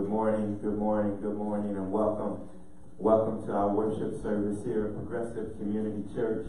Good morning, good morning, good morning, and welcome. Welcome to our worship service here at Progressive Community Church.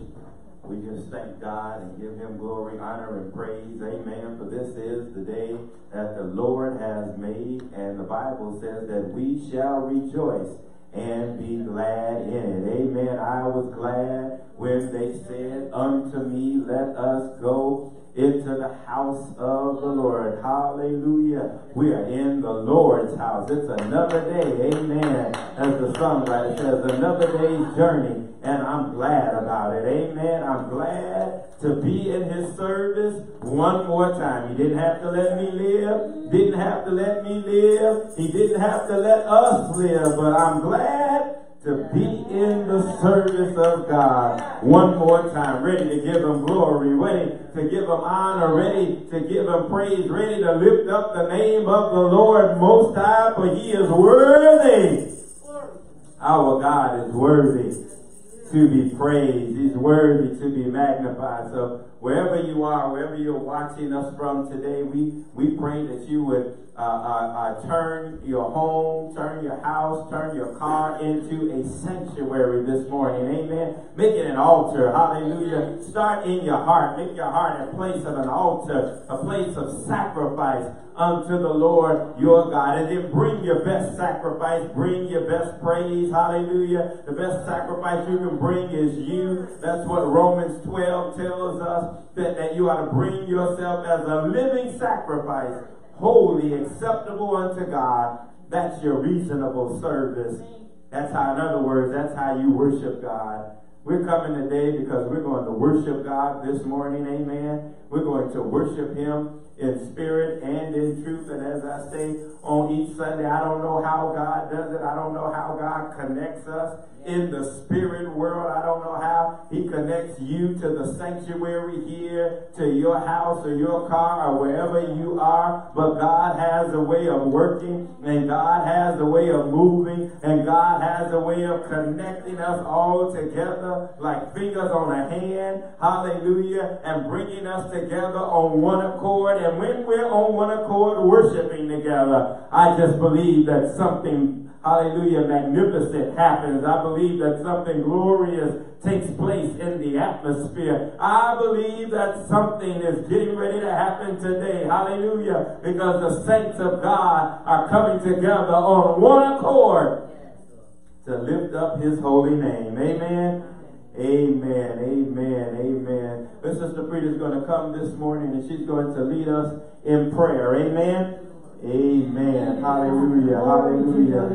We just thank God and give him glory, honor, and praise. Amen. For this is the day that the Lord has made, and the Bible says that we shall rejoice and be glad in it. Amen. I was glad when they said unto me, let us go into the house of the Lord. Hallelujah. We are in the Lord's house. It's another day. Amen. As the songwriter says, another day's journey. And I'm glad about it. Amen. I'm glad to be in his service one more time. He didn't have to let me live. Didn't have to let me live. He didn't have to let us live. But I'm glad to be in the service of God one more time, ready to give him glory, ready to give him honor, ready to give him praise, ready to lift up the name of the Lord Most High, for he is worthy. Our God is worthy to be praised. He's worthy to be magnified. So wherever you are, wherever you're watching us from today, we, we pray that you would uh, uh, uh, turn your home, turn your house, turn your car into a sanctuary this morning. Amen. Make it an altar. Hallelujah. Start in your heart. Make your heart a place of an altar, a place of sacrifice unto the Lord your God. And then bring your best sacrifice. Bring your best praise. Hallelujah. The best sacrifice you can bring is you. That's what Romans 12 tells us that, that you ought to bring yourself as a living sacrifice holy, acceptable unto God. That's your reasonable service. That's how, in other words, that's how you worship God. We're coming today because we're going to worship God this morning. Amen. We're going to worship Him in spirit and in truth. And as I say on each Sunday, I don't know how God does it. I don't know how God connects us in the spirit world. I don't know how he connects you to the sanctuary here, to your house or your car or wherever you are. But God has a way of working and God has a way of moving and God has a way of connecting us all together like fingers on a hand. Hallelujah. And bringing us together on one accord. And when we're on one accord worshiping together, I just believe that something hallelujah, magnificent happens. I believe that something glorious takes place in the atmosphere. I believe that something is getting ready to happen today. Hallelujah. Because the saints of God are coming together on one accord to lift up his holy name. Amen. Amen, amen, amen. But Sister Frida is going to come this morning and she's going to lead us in prayer. Amen. Amen. Hallelujah. Hallelujah.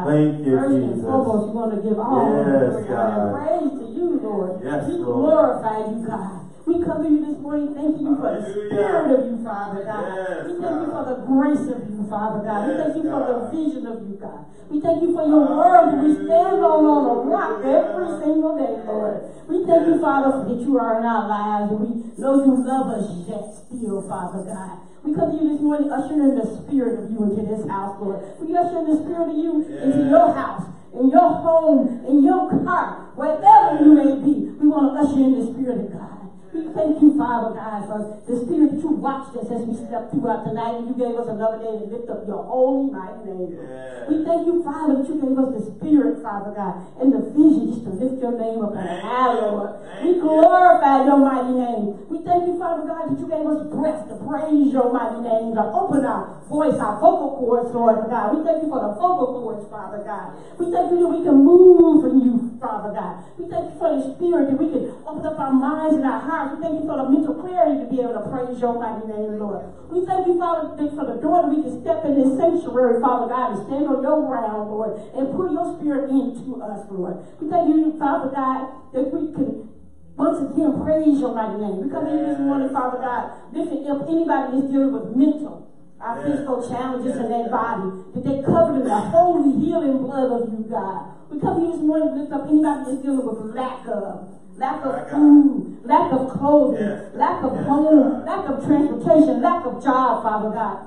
Thank you, First Jesus. and foremost, you want to give all Yes, glory God. and praise to you, Lord. Yes, we Lord. glorify you, God. We come to you this morning thanking you for the spirit of you, Father God. Yes, we thank you for the grace of you, Father God. we thank you for the vision of you, God. We thank you for your word that we stand on on a rock every single day, Lord. We thank you, Father, God. that you are in our lives we know you love us yet still, Father God. We come to you this morning ushering in the spirit of you into this house, Lord. We usher in the spirit of you into your house, in your home, in your car, wherever you may be. We want to usher in the spirit of God. We thank you, Father God, for the spirit that you watched us as we stepped throughout the night and you gave us another day to lift up your holy mighty name. Yes. We thank you, Father, that you gave us the spirit, Father God, and the vision just to lift your name up and Thank high, you. Lord. We glorify your mighty name. We thank you, Father God, that you gave us breath to praise your mighty name, to open our voice, our vocal cords, Lord God. We thank you for the vocal cords, Father God. We thank you that we can move in you, Father God. We thank you for the spirit that we can open up our minds and our hearts. We thank you for the mental clarity to be able to praise your mighty name, Lord. We thank you, Father, for the door that we can step in this sanctuary, Father God, and stand on your ground, Lord, and put your spirit into us, Lord. We thank you, Father God, that we can once again praise your mighty name. We come in this morning, Father God, lifting up anybody that's dealing with mental, our physical challenges in their body, that they covered in the holy healing blood of you, God. We come here this morning to lift up anybody that's dealing with lack of, lack of food, lack of clothing, Yes. lack of Yes, home, lack of transportation, lack of job, Father God.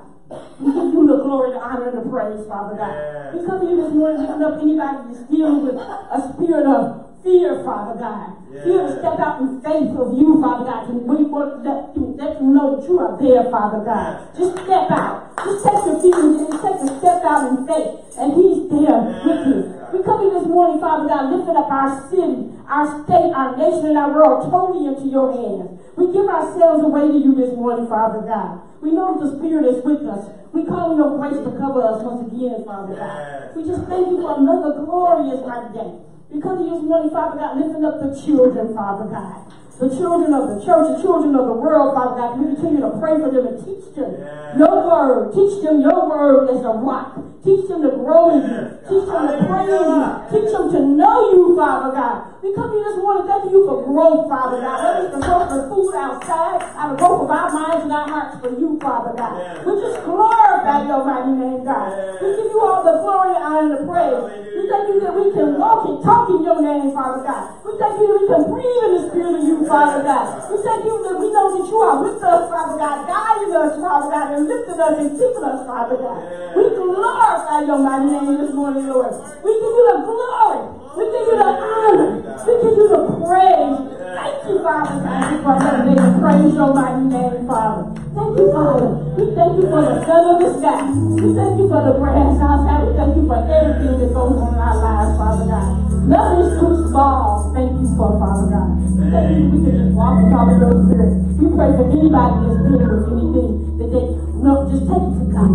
We give you the glory, the honor, and the praise, Father God. Yes. We come here this morning lifting up anybody that's dealing with a spirit of fear, Father God. Fear to step out in faith of you, Father God. And we want to let you, let you know that you are there, Father God. Just step out. Just take your feet and take a step out in faith. And he's there with you. We come here this morning, Father God, lifting up our city, our state, our nation, and our world totally into your hands. We give ourselves away to you this morning, Father God. We know that the Spirit is with us. We call on your grace to cover us once again, Father God. We just thank you for another glorious mighty day. Come to you this Father God, lifting up the children, Father God the children of the church, the children of the world, Father God. We continue to pray for them and teach them yeah. your word. Teach them your word as a rock. Teach them to grow in you. Teach them to pray in you. Teach them to know you, Father God. We come here this morning thanking you for growth, Father God. Whether it's the growth of food outside, out of growth of our minds and our hearts for you, Father God. We just glorify your mighty name, God. We give you all the glory, honor, and the praise. We thank you that we can walk and talk in your name, Father God. We thank you that we can breathe in the spirit of you, Father God. We thank you that we know that you are with us, Father God, guiding us, Father God, and lifting us and keeping us, Father God. We glorify your mighty name this morning, Lord. We give you the glory. We give you the honor. We give you the praise. Thank you, Father God, for another day praise your mighty name, Father. Thank you, Father. We thank you for the sun of the sky. We thank you for the grass outside. We thank you for everything that goes on in our lives, Father God. Nothing is too small. Thank you for, Father God. Thank you we can just walk and talk those spirit. We pray for anybody that's dealing with anything that they no, just take it to God.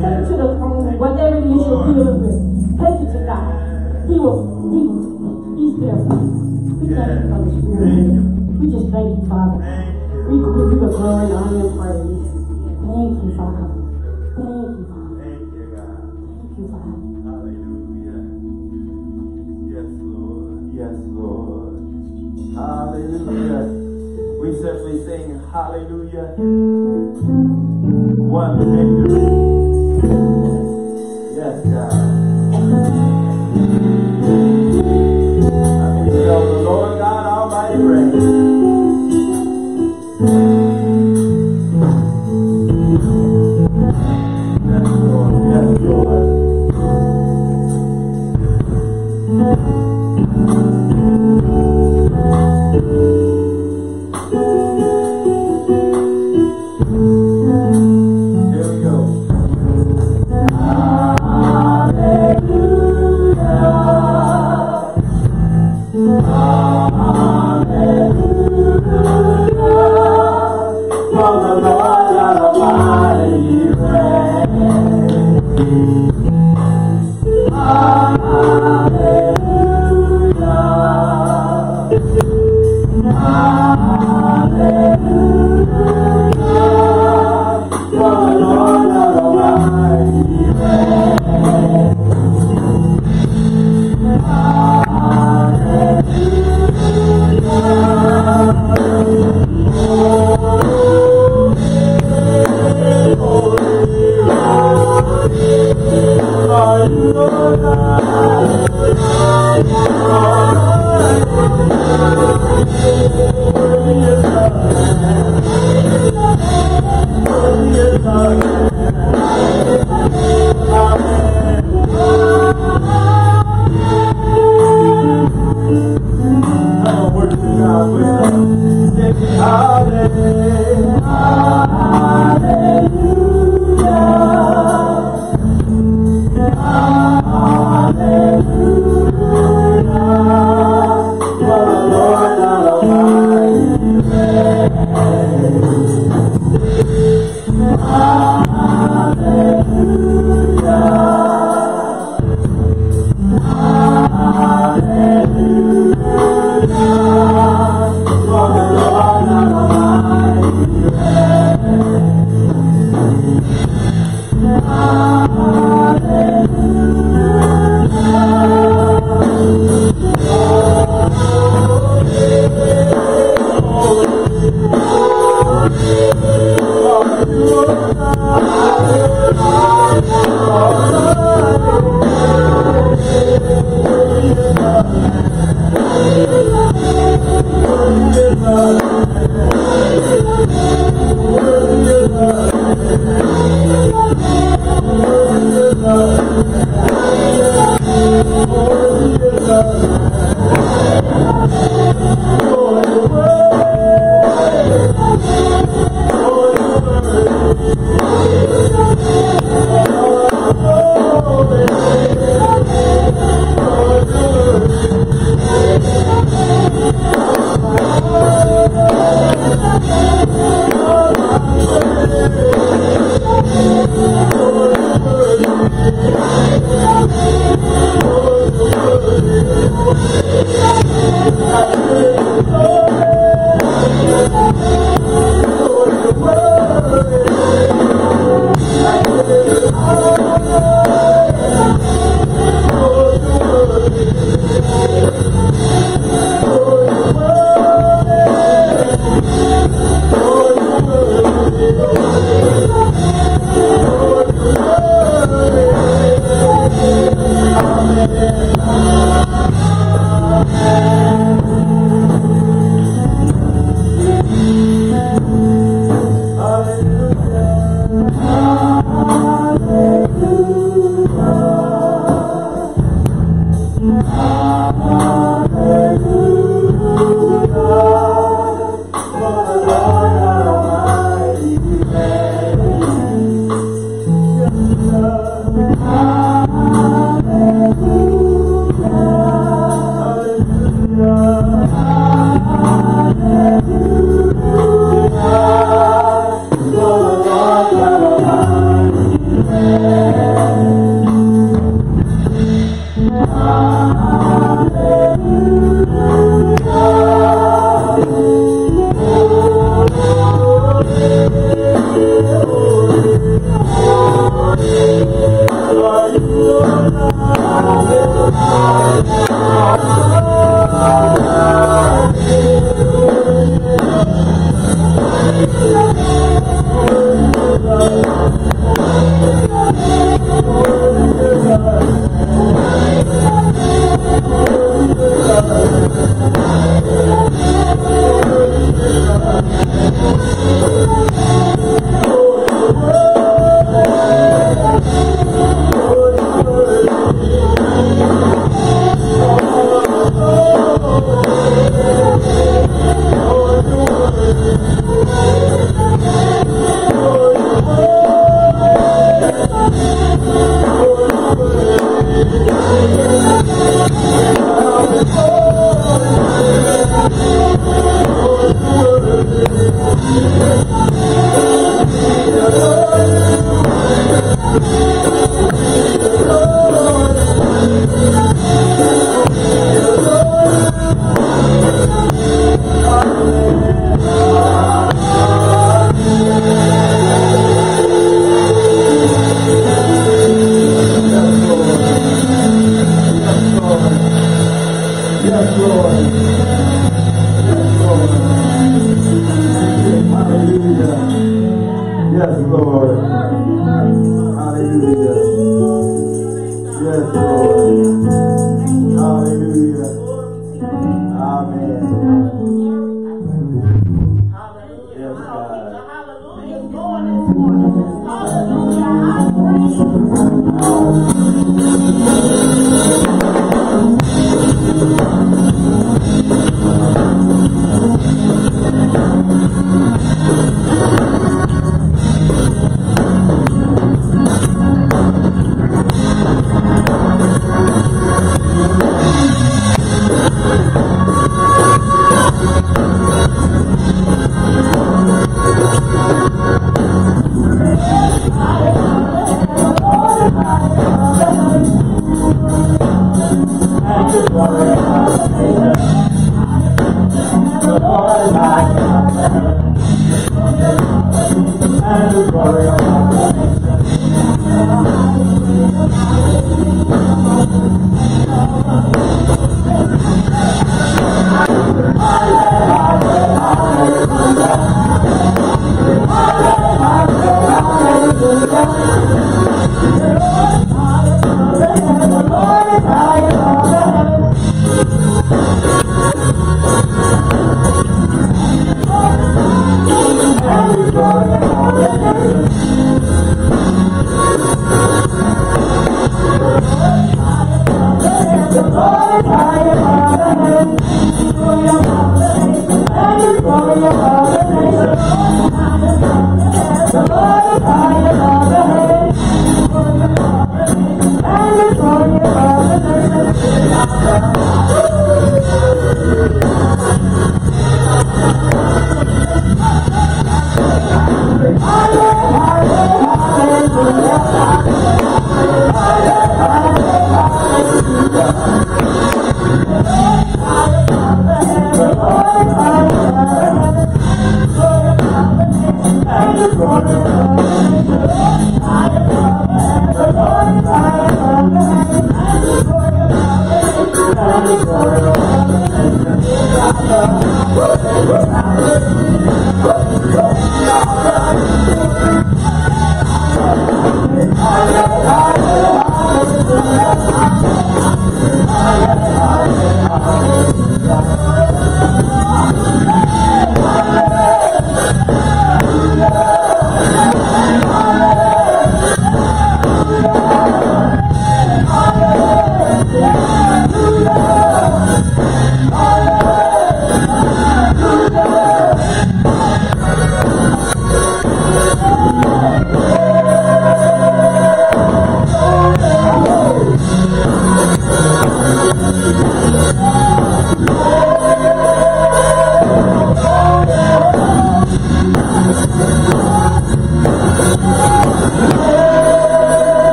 Take it to the throne. Whatever it is you're dealing with, take it to God. He will, he he's there for you. We thank you the spirit. We just thank you, Father. We give you the glory, honor, and praise. Thank you, Father. Thank you, Father. Thank you, God. Thank you, Father. Hallelujah. Yes, Lord. Yes, Lord. Hallelujah. We simply sing hallelujah. One victory.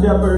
shepherd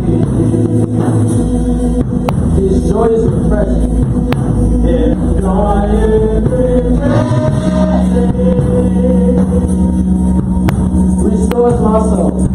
His joy is refreshing. Restores my soul.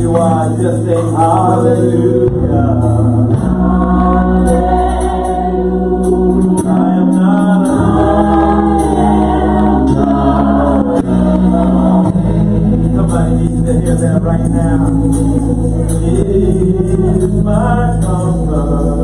you are, just say hallelujah. hallelujah. I am not alone. Needs to hear that right now. It is my comfort.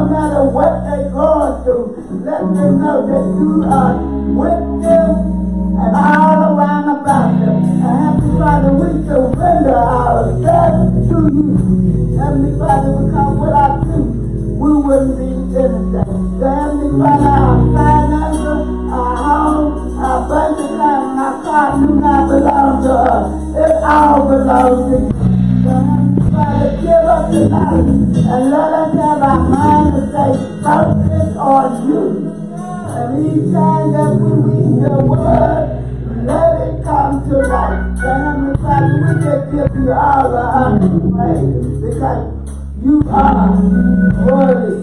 No matter what they're going through, let them know that you are with them and all around about them. And Heavenly Father, we surrender ourselves to you. Heavenly Father, because without you, we wouldn't be anything. So Heavenly Father, our finances, our home, our bank account, our car do not belong to us. It all belongs to you. So Heavenly Father, give us the power and let us my mind to stay focused on you. And each time that we read the word, let it come to life. And I'm excited we just give you all the honor and praise because you are worthy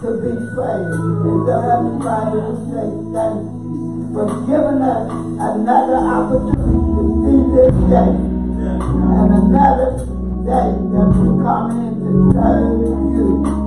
to be praised. And the Heavenly Father, we say thank you for giving us another opportunity to see this day and another day that we come in to serve you.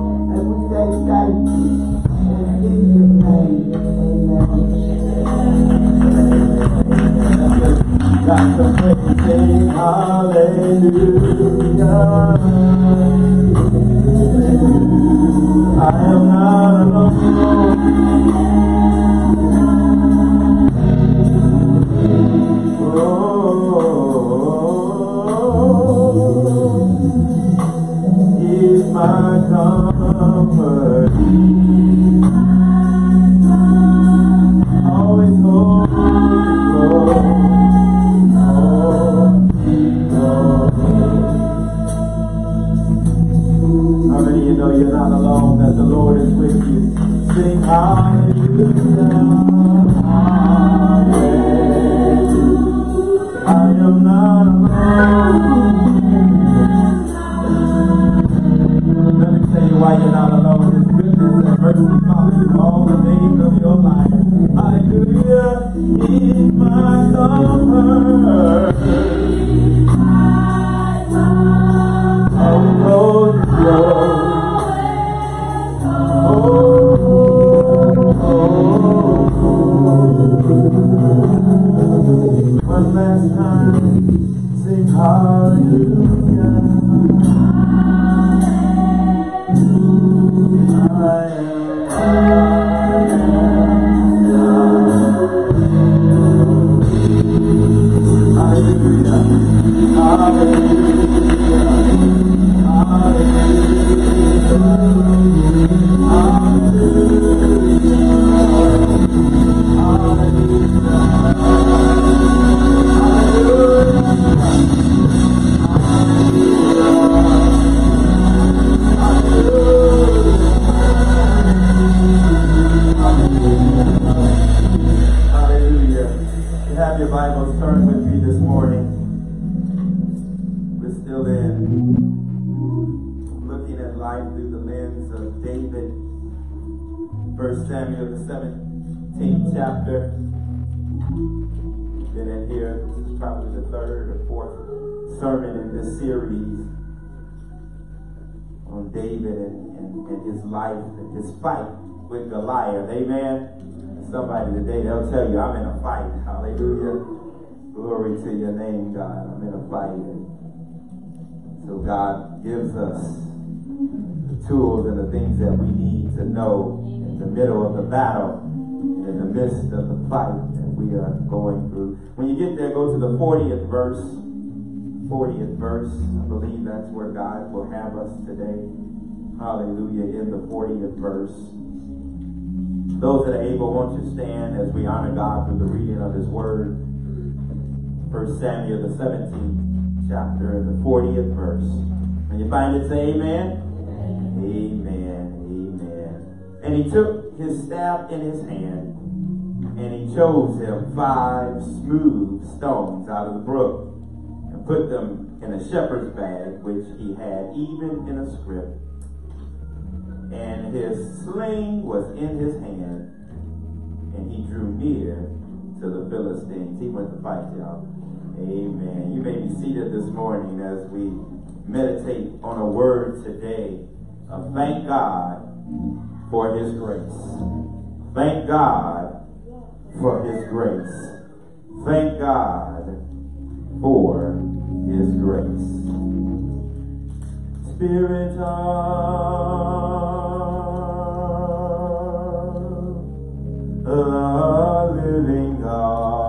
have your Bibles, turned with me this morning. We're still in looking at life through the lens of David. 1 Samuel, the 17th chapter. Been in here, this is probably the third or fourth sermon in this series on David and, and, and his life and his fight with Goliath. Amen somebody today, they'll tell you, I'm in a fight. Hallelujah. Glory to your name, God. I'm in a fight. And so God gives us the tools and the things that we need to know in the middle of the battle, in the midst of the fight that we are going through. When you get there, go to the 40th verse. 40th verse. I believe that's where God will have us today. Hallelujah. In the 40th verse. Those that are able, won't you stand as we honor God through the reading of his word. First Samuel, the 17th chapter, the 40th verse. When you find it, say amen. Amen. Amen. amen. And he took his staff in his hand, and he chose him five smooth stones out of the brook, and put them in a shepherd's bag, which he had even in a scrip and his sling was in his hand, and he drew near to the Philistines. He went to fight, y'all. Amen. You may be seated this morning as we meditate on a word today of thank God for his grace. Thank God for his grace. Thank God for his grace. Spirit of the living God.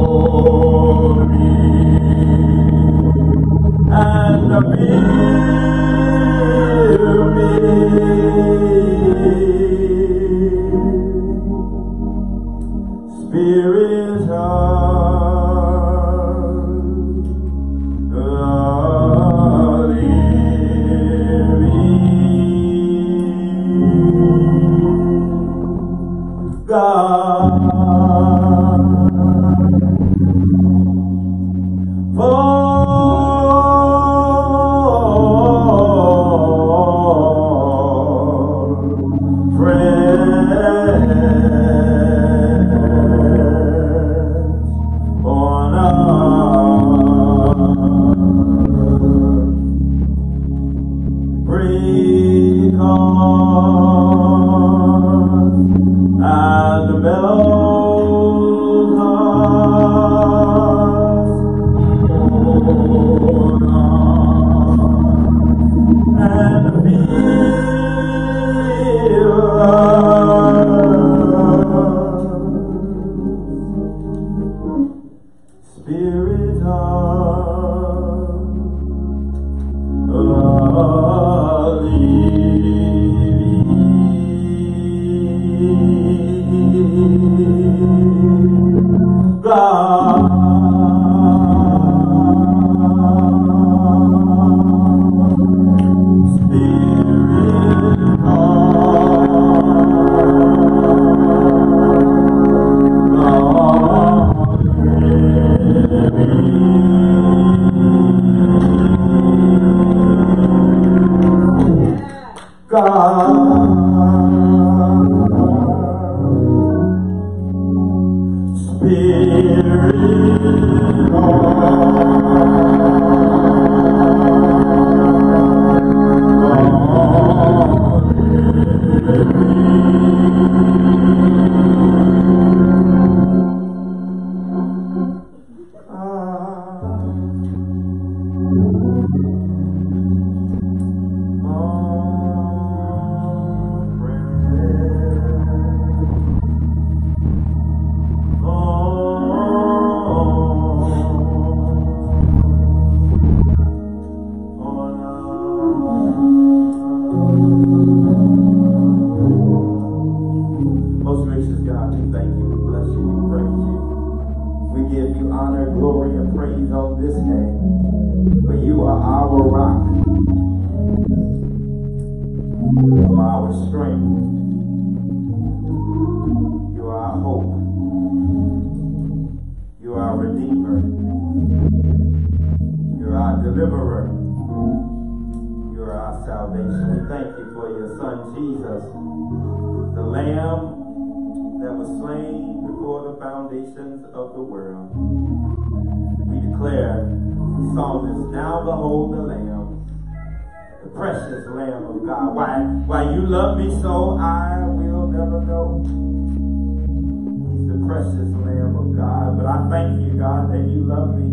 Me and fill Jesus, the lamb that was slain before the foundations of the world. We declare, psalmist, now behold the lamb the precious Lamb of God. Why, why you love me so, I will never know. He's the precious Lamb of God. But I thank you, God, that you love me.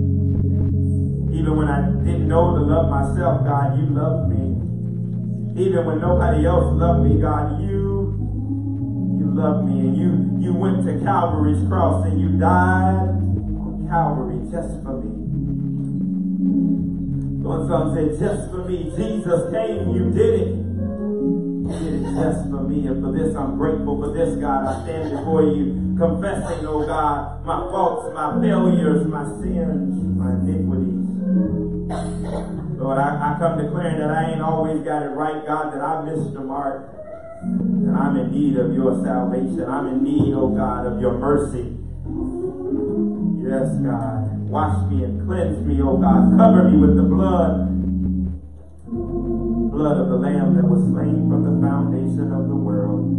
Even when I didn't know to love myself, God, you loved me. Even when nobody else loved me, God, you, you loved me. And you, you went to Calvary's cross and you died on Calvary just for me. One song said, just for me, Jesus came, you did it. You did it just for me. And for this, I'm grateful for this, God. I stand before you confessing, oh God, my faults, my failures, my sins, my iniquities. Lord, I, I come declaring that I ain't always got it right, God, that I missed the mark. And I'm in need of your salvation. I'm in need, oh God, of your mercy. Yes, God. Wash me and cleanse me, oh God. Cover me with the blood. Blood of the Lamb that was slain from the foundation of the world.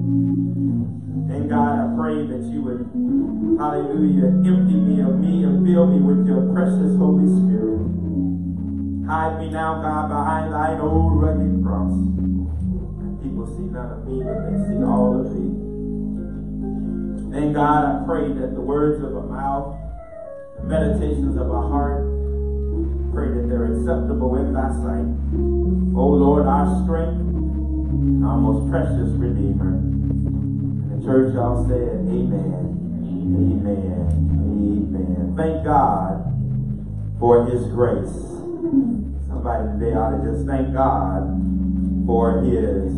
And God, I pray that you would, hallelujah, empty me of me and fill me with your precious Holy Spirit. Hide me now, God, behind thine old rugged cross. People see none of me, but they see all of thee. And God, I pray that the words of a mouth the meditations of our heart. Pray that they're acceptable in thy sight. O oh Lord, our strength, our most precious Redeemer. And the church all said, Amen. Amen. Amen. Thank God for his grace. Somebody today ought to just thank God for his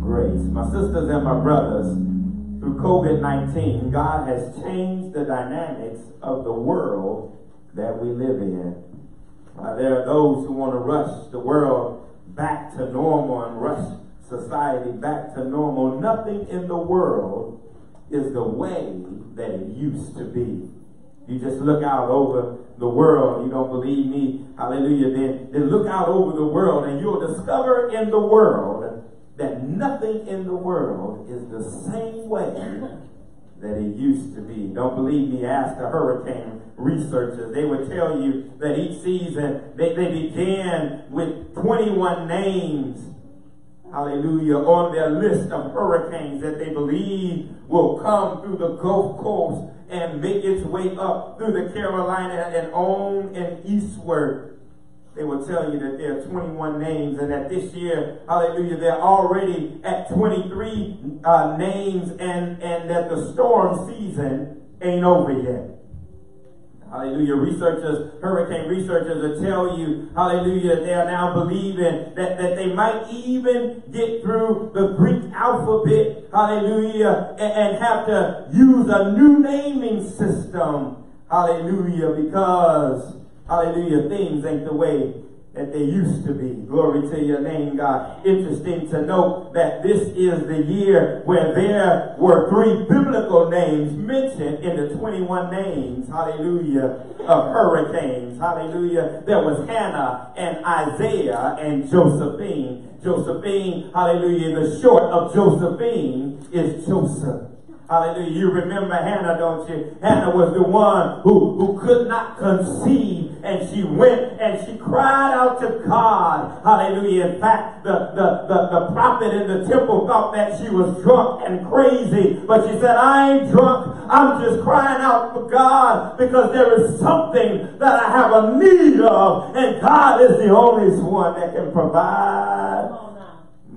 grace. My sisters and my brothers, through COVID-19, God has changed the dynamics of the world that we live in. Uh, there are those who want to rush the world back to normal and rush society back to normal. Nothing in the world is the way that it used to be. You just look out over the world. You don't believe me? Hallelujah. Then, then look out over the world and you'll discover in the world that nothing in the world is the same way that it used to be. Don't believe me? Ask the hurricane researchers. They would tell you that each season they, they began with 21 names, hallelujah, on their list of hurricanes that they believe will come through the Gulf Coast and make its way up through the Carolina and on and eastward they will tell you that there are 21 names and that this year, hallelujah, they're already at 23 uh, names and, and that the storm season ain't over yet. Hallelujah. Researchers, hurricane researchers will tell you, hallelujah, they are now believing that, that they might even get through the Greek alphabet, hallelujah, and, and have to use a new naming system, hallelujah, because Hallelujah. Things ain't the way that they used to be. Glory to your name, God. Interesting to note that this is the year where there were three biblical names mentioned in the 21 names, hallelujah, of hurricanes. Hallelujah. There was Hannah and Isaiah and Josephine. Josephine, hallelujah, the short of Josephine is Joseph. Hallelujah. You remember Hannah, don't you? Hannah was the one who, who could not conceive and she went and she cried out to God. Hallelujah. In fact, the, the, the, the prophet in the temple thought that she was drunk and crazy, but she said, I ain't drunk. I'm just crying out for God because there is something that I have a need of and God is the only one that can provide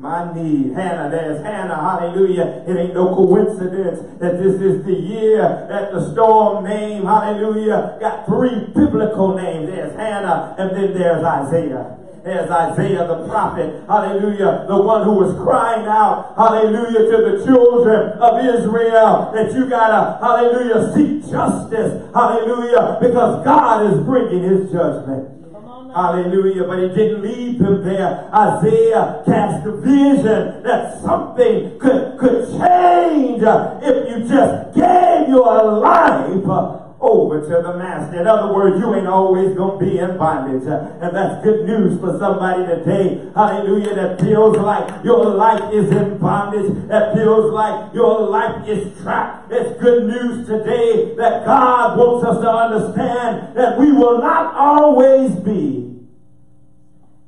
my need. Hannah, there's Hannah. Hallelujah. It ain't no coincidence that this is the year that the storm name, hallelujah, got three biblical names. There's Hannah and then there's Isaiah. There's Isaiah the prophet, hallelujah, the one who was crying out, hallelujah, to the children of Israel that you gotta, hallelujah, seek justice, hallelujah, because God is bringing his judgment. Hallelujah. But he didn't leave them there. Isaiah cast a vision that something could, could change if you just gave your life over to the master. In other words, you ain't always going to be in bondage. And that's good news for somebody today. Hallelujah. That feels like your life is in bondage. That feels like your life is trapped. It's good news today that God wants us to understand that we will not always be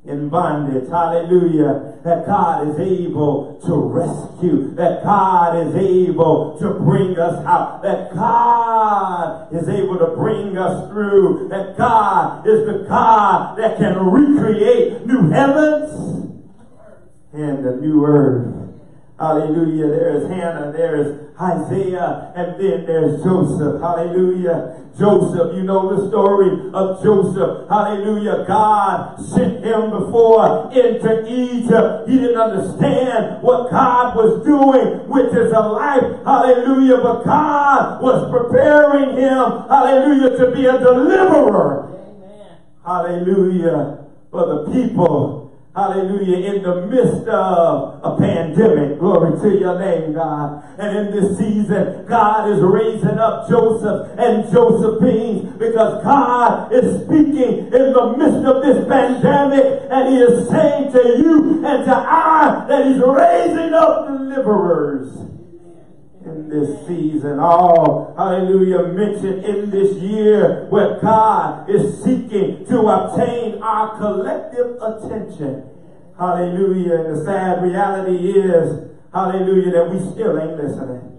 in bondage. Hallelujah. That God is able to rescue. That God is able to bring us out. That God is able to bring us through. That God is the God that can recreate new heavens and a new earth. Hallelujah. There is Hannah, there is Isaiah, and then there's Joseph. Hallelujah. Joseph, you know the story of Joseph. Hallelujah. God sent him before into Egypt. He didn't understand what God was doing, which is a life. Hallelujah. But God was preparing him. Hallelujah. To be a deliverer. Amen. Hallelujah. For the people Hallelujah. In the midst of a pandemic. Glory to your name, God. And in this season, God is raising up Joseph and Josephine because God is speaking in the midst of this pandemic and he is saying to you and to I that he's raising up deliverers in this season. All, hallelujah, mentioned in this year where God is seeking to obtain our collective attention. Hallelujah. And the sad reality is, hallelujah, that we still ain't listening.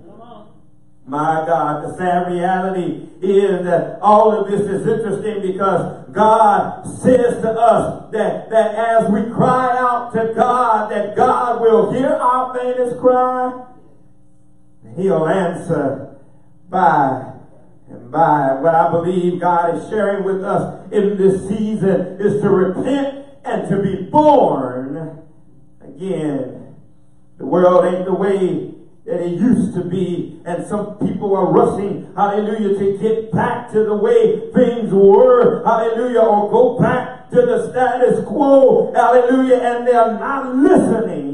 My God, the sad reality is that all of this is interesting because God says to us that, that as we cry out to God, that God will hear our faintest cry He'll answer by and by. What I believe God is sharing with us in this season is to repent and to be born again. The world ain't the way that it used to be. And some people are rushing, hallelujah, to get back to the way things were, hallelujah, or go back to the status quo, hallelujah, and they're not listening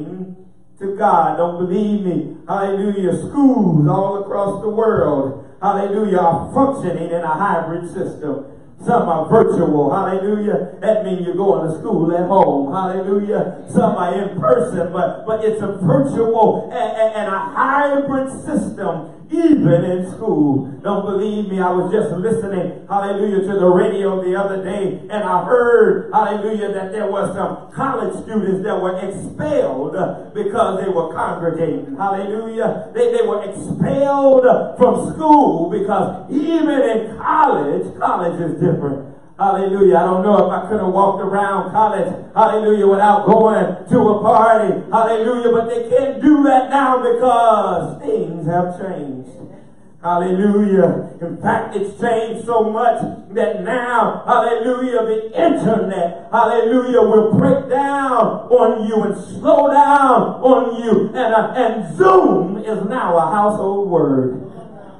to God. Don't believe me. Hallelujah. Schools all across the world, hallelujah, are functioning in a hybrid system. Some are virtual. Hallelujah. That means you're going to school at home. Hallelujah. Some are in person, but, but it's a virtual and, and a hybrid system even in school. Don't believe me. I was just listening, hallelujah, to the radio the other day, and I heard, hallelujah, that there were some college students that were expelled because they were congregating. Hallelujah. They, they were expelled from school because even in college, college is different. Hallelujah. I don't know if I could have walked around college, hallelujah, without going to a party. Hallelujah. But they can't do that now because things have changed. Hallelujah. In fact, it's changed so much that now, hallelujah, the internet, hallelujah, will break down on you and slow down on you. And, uh, and Zoom is now a household word.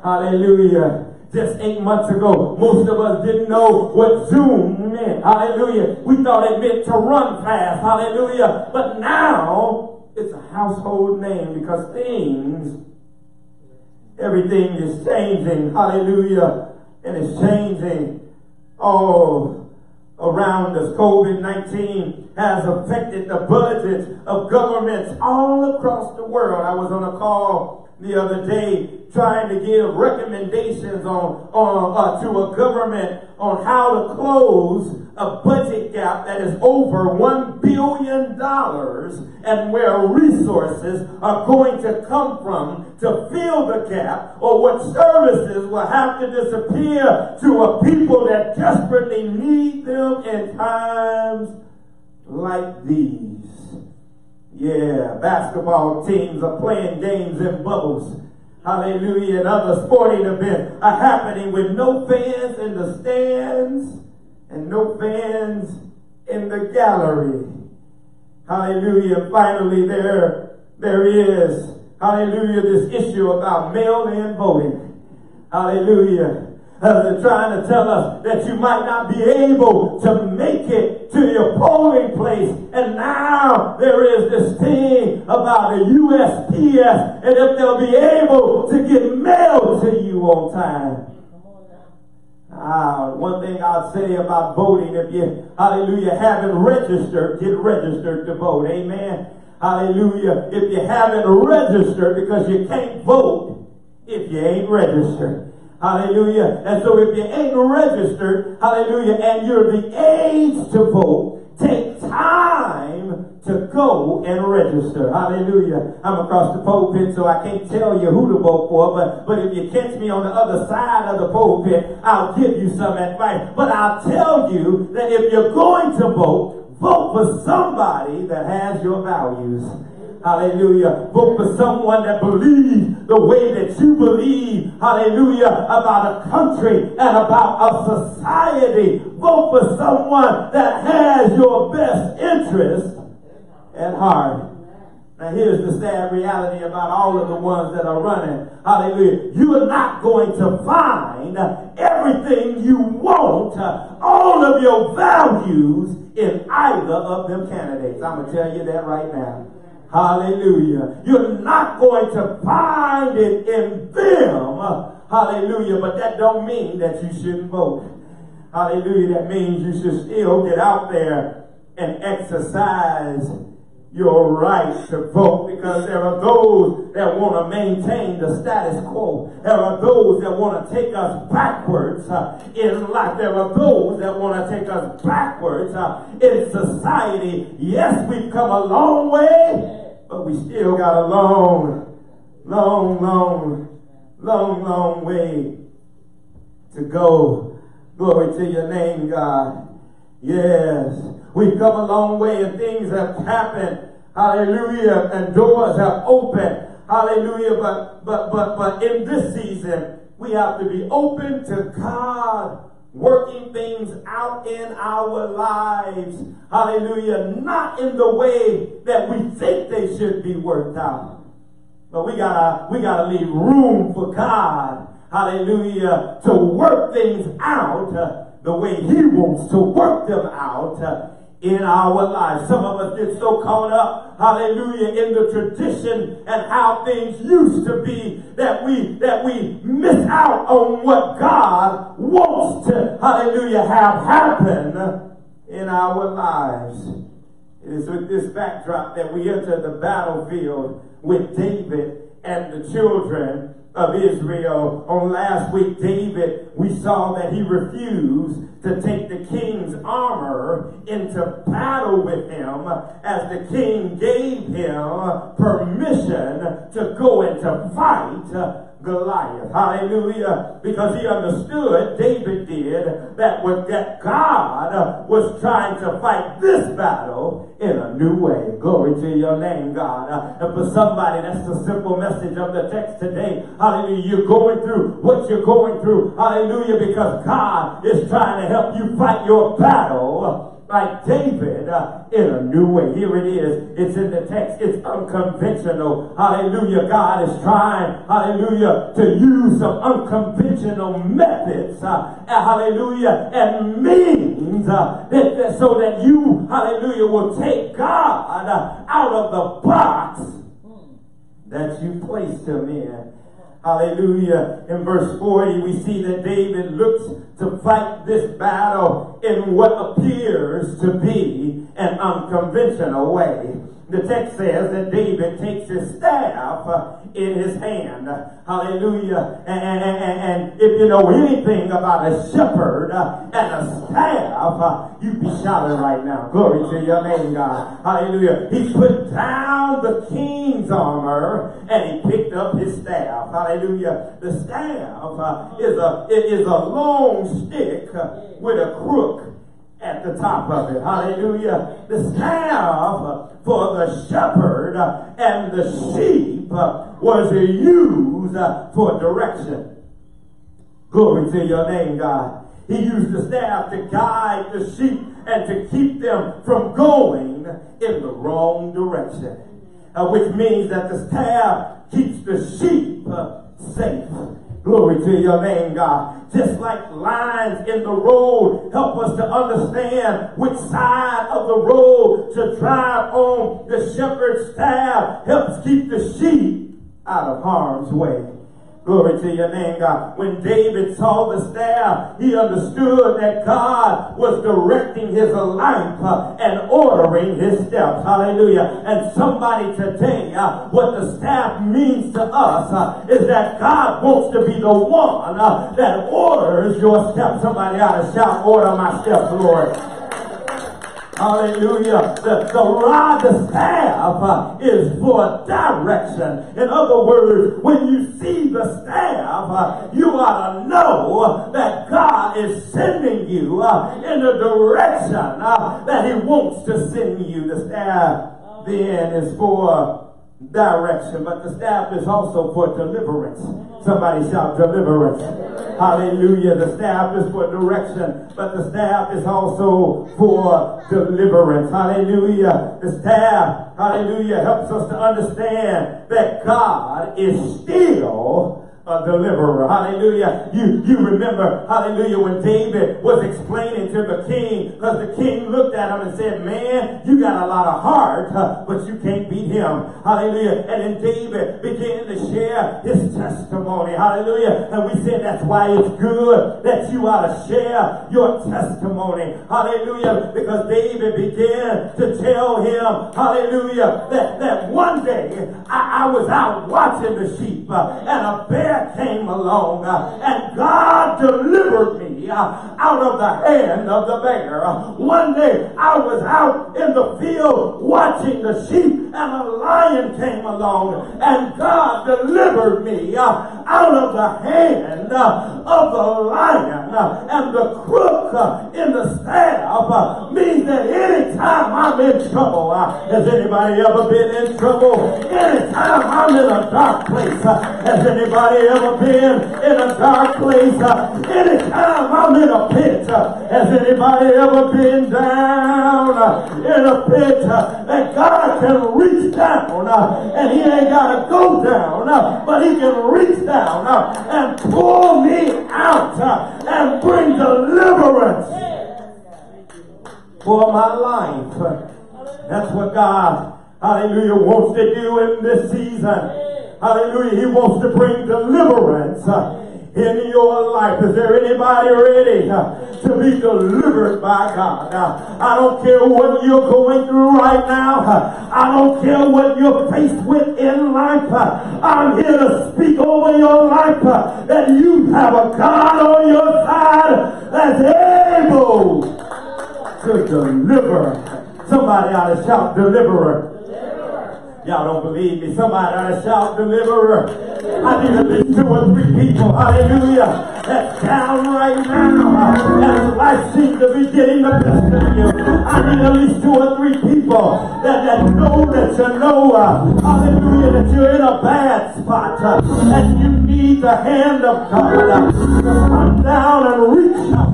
Hallelujah just eight months ago. Most of us didn't know what Zoom meant. Hallelujah. We thought it meant to run fast. Hallelujah. But now it's a household name because things, everything is changing. Hallelujah. And it's changing all around us. COVID-19 has affected the budgets of governments all across the world. I was on a call the other day trying to give recommendations on, on uh, to a government on how to close a budget gap that is over one billion dollars and where resources are going to come from to fill the gap or what services will have to disappear to a people that desperately need them in times like these. Yeah, basketball teams are playing games in bubbles. Hallelujah. And other sporting events are happening with no fans in the stands and no fans in the gallery. Hallelujah. Finally, there, there is, hallelujah, this issue about mail-in voting. Hallelujah. They're trying to tell us that you might not be able to make it to your polling place. And now there is this thing about the USPS and if they'll be able to get mail to you on time. Uh, one thing I'll say about voting, if you, hallelujah, haven't registered, get registered to vote. Amen. Hallelujah. If you haven't registered, because you can't vote if you ain't registered. Hallelujah. And so if you ain't registered, hallelujah, and you're the age to vote, take time to go and register. Hallelujah. I'm across the pulpit, so I can't tell you who to vote for, but, but if you catch me on the other side of the pulpit, I'll give you some advice. But I'll tell you that if you're going to vote, vote for somebody that has your values. Hallelujah. Vote for someone that believes the way that you believe. Hallelujah. About a country and about a society. Vote for someone that has your best interest at heart. Now here's the sad reality about all of the ones that are running. Hallelujah. You are not going to find everything you want, all of your values in either of them candidates. I'm going to tell you that right now. Hallelujah. You're not going to find it in them. Hallelujah. But that don't mean that you shouldn't vote. Hallelujah. That means you should still get out there and exercise your right to vote because there are those that want to maintain the status quo. There are those that want to take us backwards uh, in life. There are those that want to take us backwards uh, in society. Yes, we've come a long way, but we still got a long, long, long, long, long way to go. Glory to your name, God. Yes. We've come a long way and things have happened. Hallelujah. And doors have opened. Hallelujah. But, but, but, but in this season, we have to be open to God working things out in our lives. Hallelujah. Not in the way that we think they should be worked out. But we gotta, we gotta leave room for God. Hallelujah. To work things out uh, the way He wants to work them out. Uh, in our lives. Some of us get so caught up, hallelujah, in the tradition and how things used to be that we that we miss out on what God wants to, hallelujah, have happen in our lives. It is with this backdrop that we enter the battlefield with David and the children of Israel. On last week, David, we saw that he refused to take the king's armor into battle with him as the king gave him permission to go and to fight Goliath. Hallelujah. Because he understood, David did, that, with, that God was trying to fight this battle in a new way. Glory to your name, God. And for somebody, that's the simple message of the text today. Hallelujah. You're going through what you're going through. Hallelujah. Because God is trying to help you fight your battle like David uh, in a new way. Here it is. It's in the text. It's unconventional. Hallelujah. God is trying, hallelujah, to use some unconventional methods, uh, hallelujah, and means uh, that, that, so that you, hallelujah, will take God uh, out of the box that you placed him in. Hallelujah. In verse 40, we see that David looks to fight this battle in what appears to be an unconventional way. The text says that David takes his staff uh, in his hand. Hallelujah. And, and, and, and if you know anything about a shepherd uh, and a staff, uh, you'd be shouting right now. Glory to your name, God. Hallelujah. He put down the king's armor and he picked up his staff. Hallelujah. The staff is, a, it is a long stick with a crook at the top of it. Hallelujah. The staff for the shepherd and the sheep was used for direction. Glory to your name, God. He used the staff to guide the sheep and to keep them from going in the wrong direction. Uh, which means that the staff keeps the sheep safe Glory to your name, God. Just like lines in the road help us to understand which side of the road to drive on, the shepherd's staff helps keep the sheep out of harm's way. Glory to your name, God. When David saw the staff, he understood that God was directing his life uh, and ordering his steps. Hallelujah. And somebody today, uh, what the staff means to us uh, is that God wants to be the one that orders your steps. Somebody ought to shout, order my steps, Lord. Hallelujah. The, the rod, the staff uh, is for direction. In other words, when you see the staff, uh, you ought to know that God is sending you uh, in the direction uh, that he wants to send you. The staff then is for direction, but the staff is also for deliverance. Somebody shout deliverance. Hallelujah. The staff is for direction, but the staff is also for deliverance. Hallelujah. The staff, hallelujah, helps us to understand that God is still a deliverer. Hallelujah. You, you remember, hallelujah, when David was explaining to the king, because the king looked at him and said, man, you got a lot of heart, but you can't beat him. Hallelujah. And then David began to share his testimony. Hallelujah. And we said that's why it's good that you ought to share your testimony. Hallelujah. Because David began to tell him, hallelujah, that, that one day I, I was out watching the sheep uh, and a bear bear came along uh, and God delivered me uh, out of the hand of the bear. One day I was out in the field watching the sheep and a lion came along and God delivered me uh, out of the hand of the lion and the crook in the staff means that anytime I'm in trouble, has anybody ever been in trouble? Anytime I'm in a dark place, has anybody ever been in a dark place? Uh, anytime I'm in a pit, has anybody ever been down in a pit that God can reach down and he ain't got to go down, but he can reach down and pull me out and bring deliverance for my life. That's what God, hallelujah, wants to do in this season. Hallelujah. He wants to bring deliverance in your life. Is there anybody ready uh, to be delivered by God? Uh, I don't care what you're going through right now. Uh, I don't care what you're faced with in life. I'm here to speak over your life that you have a God on your side that's able to deliver. Somebody ought to shout deliverer. Y'all don't believe me. Somebody ought to shout deliverer. I need at least two or three people, hallelujah, that's down right now. And life seems to be getting the best of you. I need at least two or three people that, that know that you know, uh, hallelujah, that you're in a bad spot. Uh, and you need the hand of God. Uh, come down and reach out.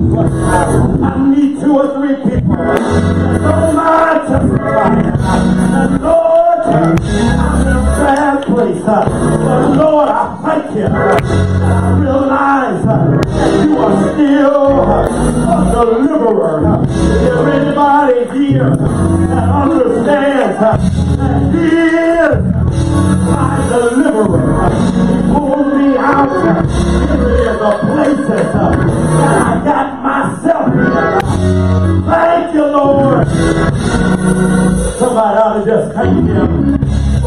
I need two or three people A bad place. But Lord, I thank you. I realize you are still a deliverer. There anybody here that understands that He is my deliverer? He pulled me out of the places that I got myself in. Thank you, Lord. Somebody ought to just thank him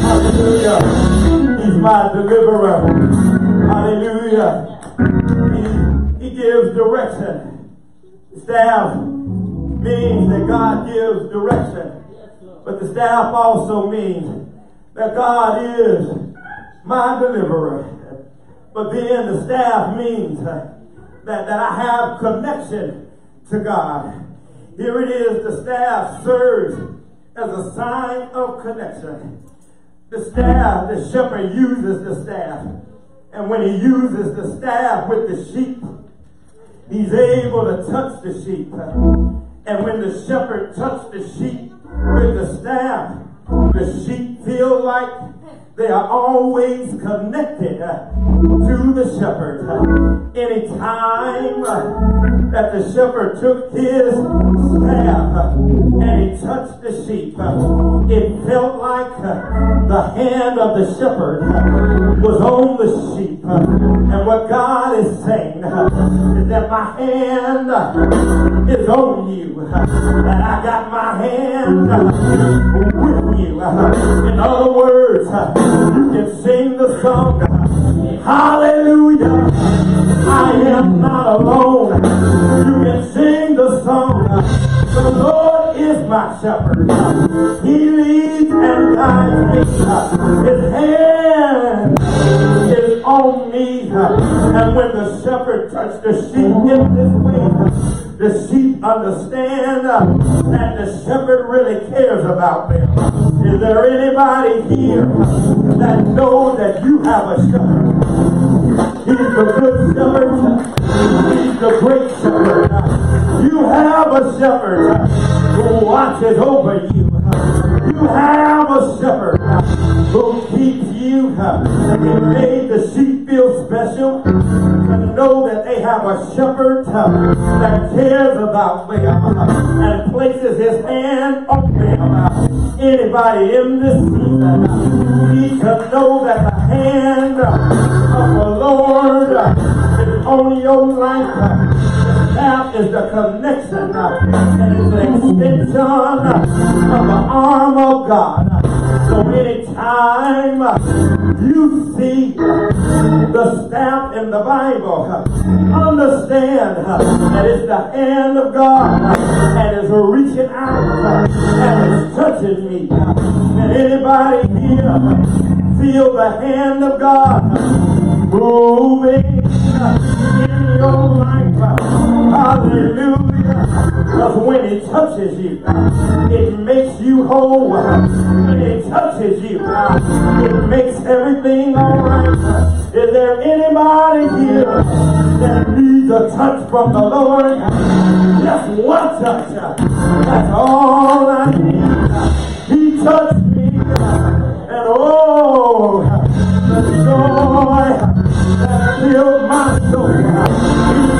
Hallelujah. He's my deliverer. Hallelujah. He, he gives direction. Staff means that God gives direction. But the staff also means that God is my deliverer. But then the staff means that, that I have connection to God. Here it is, the staff serves as a sign of connection. The staff, the shepherd uses the staff. And when he uses the staff with the sheep, he's able to touch the sheep. And when the shepherd touched the sheep with the staff, the sheep feel like they are always connected uh, to the shepherd. Uh, Any time uh, that the shepherd took his staff uh, and he touched the sheep, uh, it felt like uh, the hand of the shepherd was on the sheep. And what God is saying is that my hand is on you. And I got my hand with you. In other words, you can sing the song. Hallelujah. I am not alone. You can sing the song. The Lord is my shepherd. He leads and guides me. His hand is on me. And when the shepherd touched the sheep in this way, the sheep understand that the shepherd really cares about them. Is there anybody here that knows that you have a shepherd? He's the good shepherd. He's the great shepherd. You have a shepherd who watches over you. You have a shepherd who keeps you. He made the sheep feel special to know that they have a shepherd that cares about them and places his hand on them. Anybody in this season need to know that the hand of the Lord is on your life. That is the connection and it's the extension of the arm of God. So anytime you see the staff in the Bible, understand that it's the hand of God and reaching out and it's touching me. And anybody here feel the hand of God moving life? Hallelujah. Because when he touches you, it makes you whole. When he touches you, it makes everything alright. Is there anybody here that needs a touch from the Lord? Just one touch. That's all I need. He touched me. And oh, the joy that filled my soul.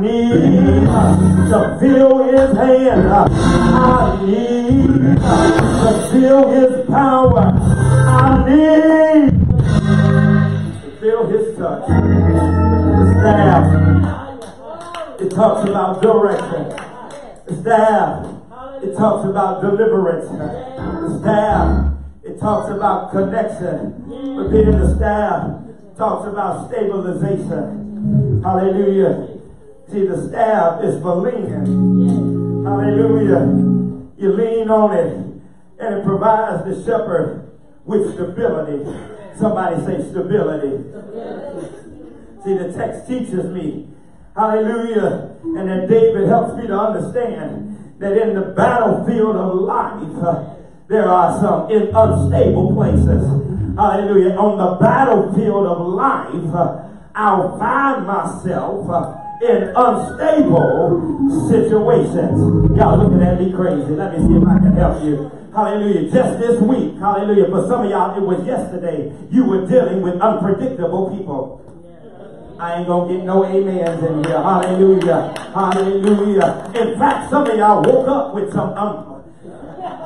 need to feel his hand. I need to feel his power. I need to feel his touch. Staff, it talks about direction. Staff, it talks about deliverance. Staff, it talks about connection. Then the staff talks about stabilization. Hallelujah. See, the staff is for leaning. Hallelujah. You lean on it and it provides the shepherd with stability. Somebody say stability. See, the text teaches me, hallelujah, and that David helps me to understand that in the battlefield of life, uh, there are some in unstable places. Hallelujah. On the battlefield of life, uh, I'll find myself uh, in unstable situations. Y'all looking at me crazy. Let me see if I can help you. Hallelujah. Just this week, hallelujah. For some of y'all, it was yesterday. You were dealing with unpredictable people. I ain't gonna get no amens in here. Hallelujah. Hallelujah. In fact, some of y'all woke up with some un-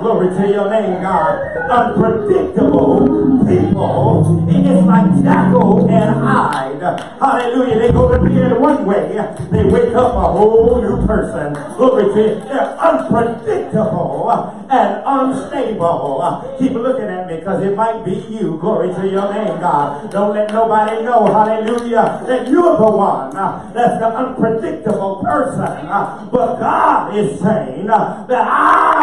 Glory to your name, God. Unpredictable people. It's like Jekyll and Hyde. Hallelujah. They go to bed one way. They wake up a whole new person. Glory to you. They're unpredictable and unstable. Keep looking at me because it might be you. Glory to your name, God. Don't let nobody know, hallelujah, that you're the one that's the unpredictable person. But God is saying that I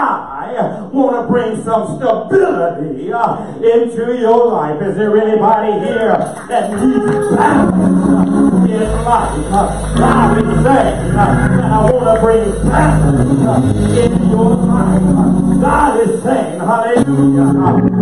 want to bring some stability into your life. Is there anybody here that needs balance in life? God is saying that I want to bring balance in your life. God is saying, hallelujah,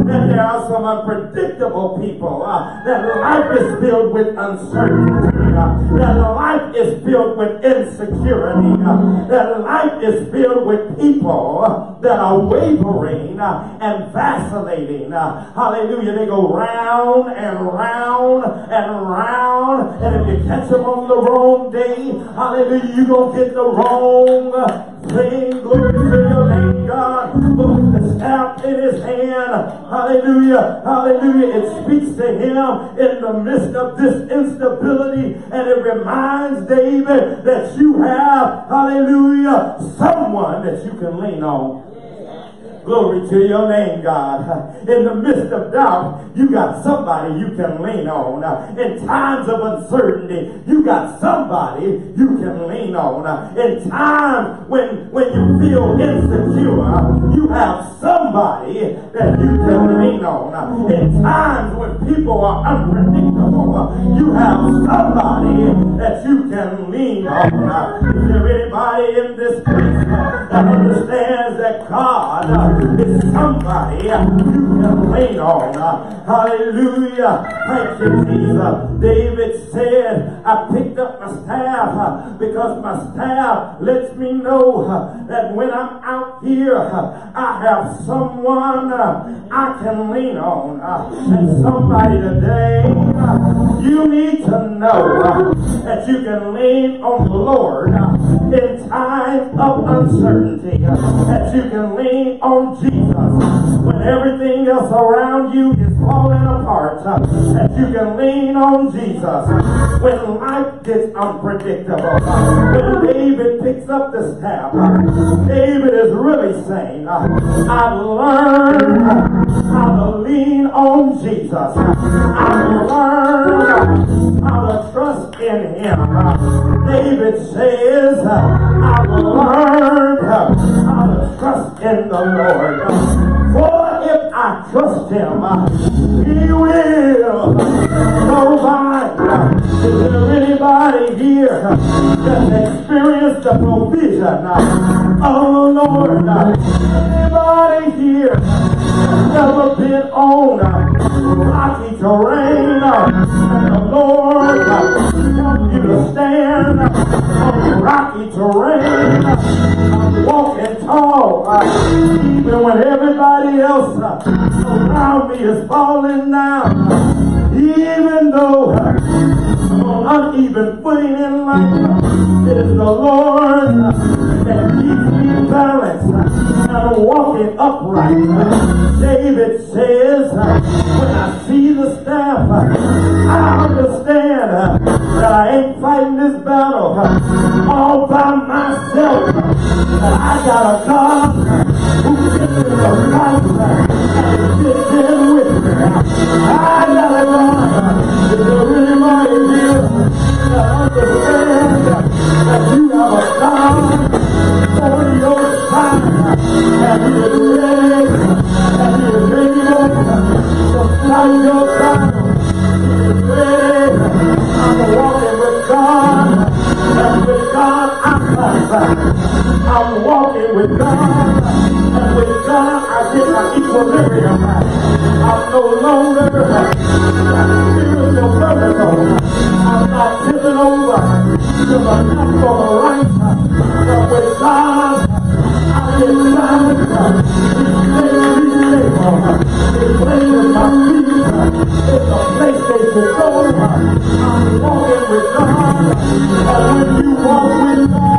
that there are some unpredictable people, uh, that life is filled with uncertainty, uh, that life is filled with insecurity, uh, that life is filled with people that are wavering uh, and vacillating. Uh, hallelujah. They go round and round and round, and if you catch them on the wrong day, hallelujah, you're going to get the wrong thing. glory to your name, God. The staff in his hand. Hallelujah. Hallelujah. It speaks to him in the midst of this instability. And it reminds David that you have, hallelujah, someone that you can lean on. Glory to your name, God. In the midst of doubt, you got somebody you can lean on. In times of uncertainty, you got somebody you can lean on. In times when, when you feel insecure, you have somebody that you can lean on. In times when people are unpredictable, you have somebody that you can lean on. Is there anybody in this place that understands that God it's somebody you can lean on. Hallelujah. Thank you, Jesus. David said, I picked up my staff because my staff lets me know that when I'm out here, I have someone I can lean on. And somebody today, you need to know that you can lean on the Lord in times of uncertainty, that you can lean on Jesus. When everything else around you is falling apart, uh, that you can lean on Jesus. When life gets unpredictable, uh, when David picks up the staff, uh, David is really saying, I've learned how to lean on Jesus. I've learned how to trust in him. David says, I've learned how to trust in the Lord. For if I trust him, he will provide. Is there anybody here that experienced the provision of the Lord? Anybody here never been on rocky terrain the Lord helped you to stand rocky terrain, walking tall, even when everybody else uh, around me is falling down, even though uh, I'm on uneven footing in life, uh, it is the Lord that keeps me balanced and walking upright. David says, when I see the staff, I understand that I ain't fighting this battle all by myself. I got a God who sits in the right and with me. I got a God. Is there anybody here that understands that you have a God on your side and He is ready I'm walking with God and with God I get my equilibrium. I'm no longer spiritual vertical. I'm not tipping over to the left or the right. But with God, I get stable. He places my feet in the place they should go. I'm walking with God. And when you walk with God,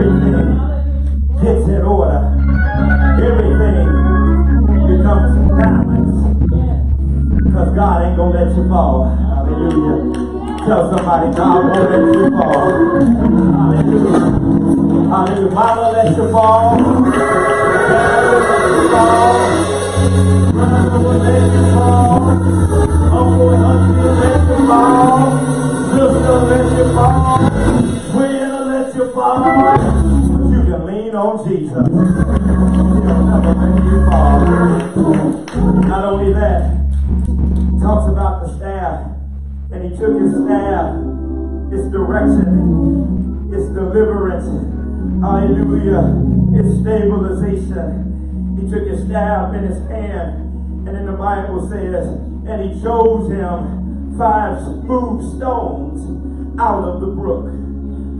everything gets in order. Everything becomes balanced. Because God ain't gonna let you fall. Hallelujah. Tell somebody, God won't let you fall. Hallelujah. Hallelujah. Mama let you fall. On Jesus. Not only that, talks about the staff, and he took his staff, its direction, its deliverance, hallelujah, its stabilization. He took his staff in his hand, and in the Bible says, and he chose him five smooth stones out of the brook.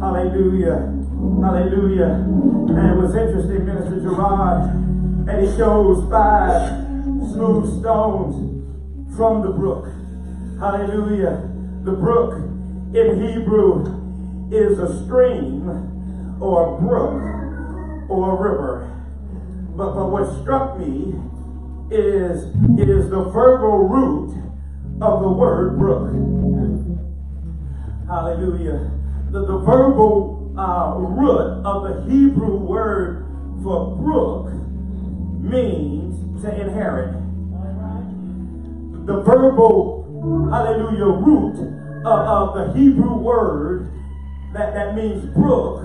Hallelujah. Hallelujah. And it was interesting, Minister Gerard, and he chose five smooth stones from the brook. Hallelujah. The brook in Hebrew is a stream or a brook or a river. But, but what struck me is it is the verbal root of the word brook. Hallelujah. The, the verbal uh, root of the Hebrew word for brook means to inherit. The verbal, hallelujah, root of, of the Hebrew word that, that means brook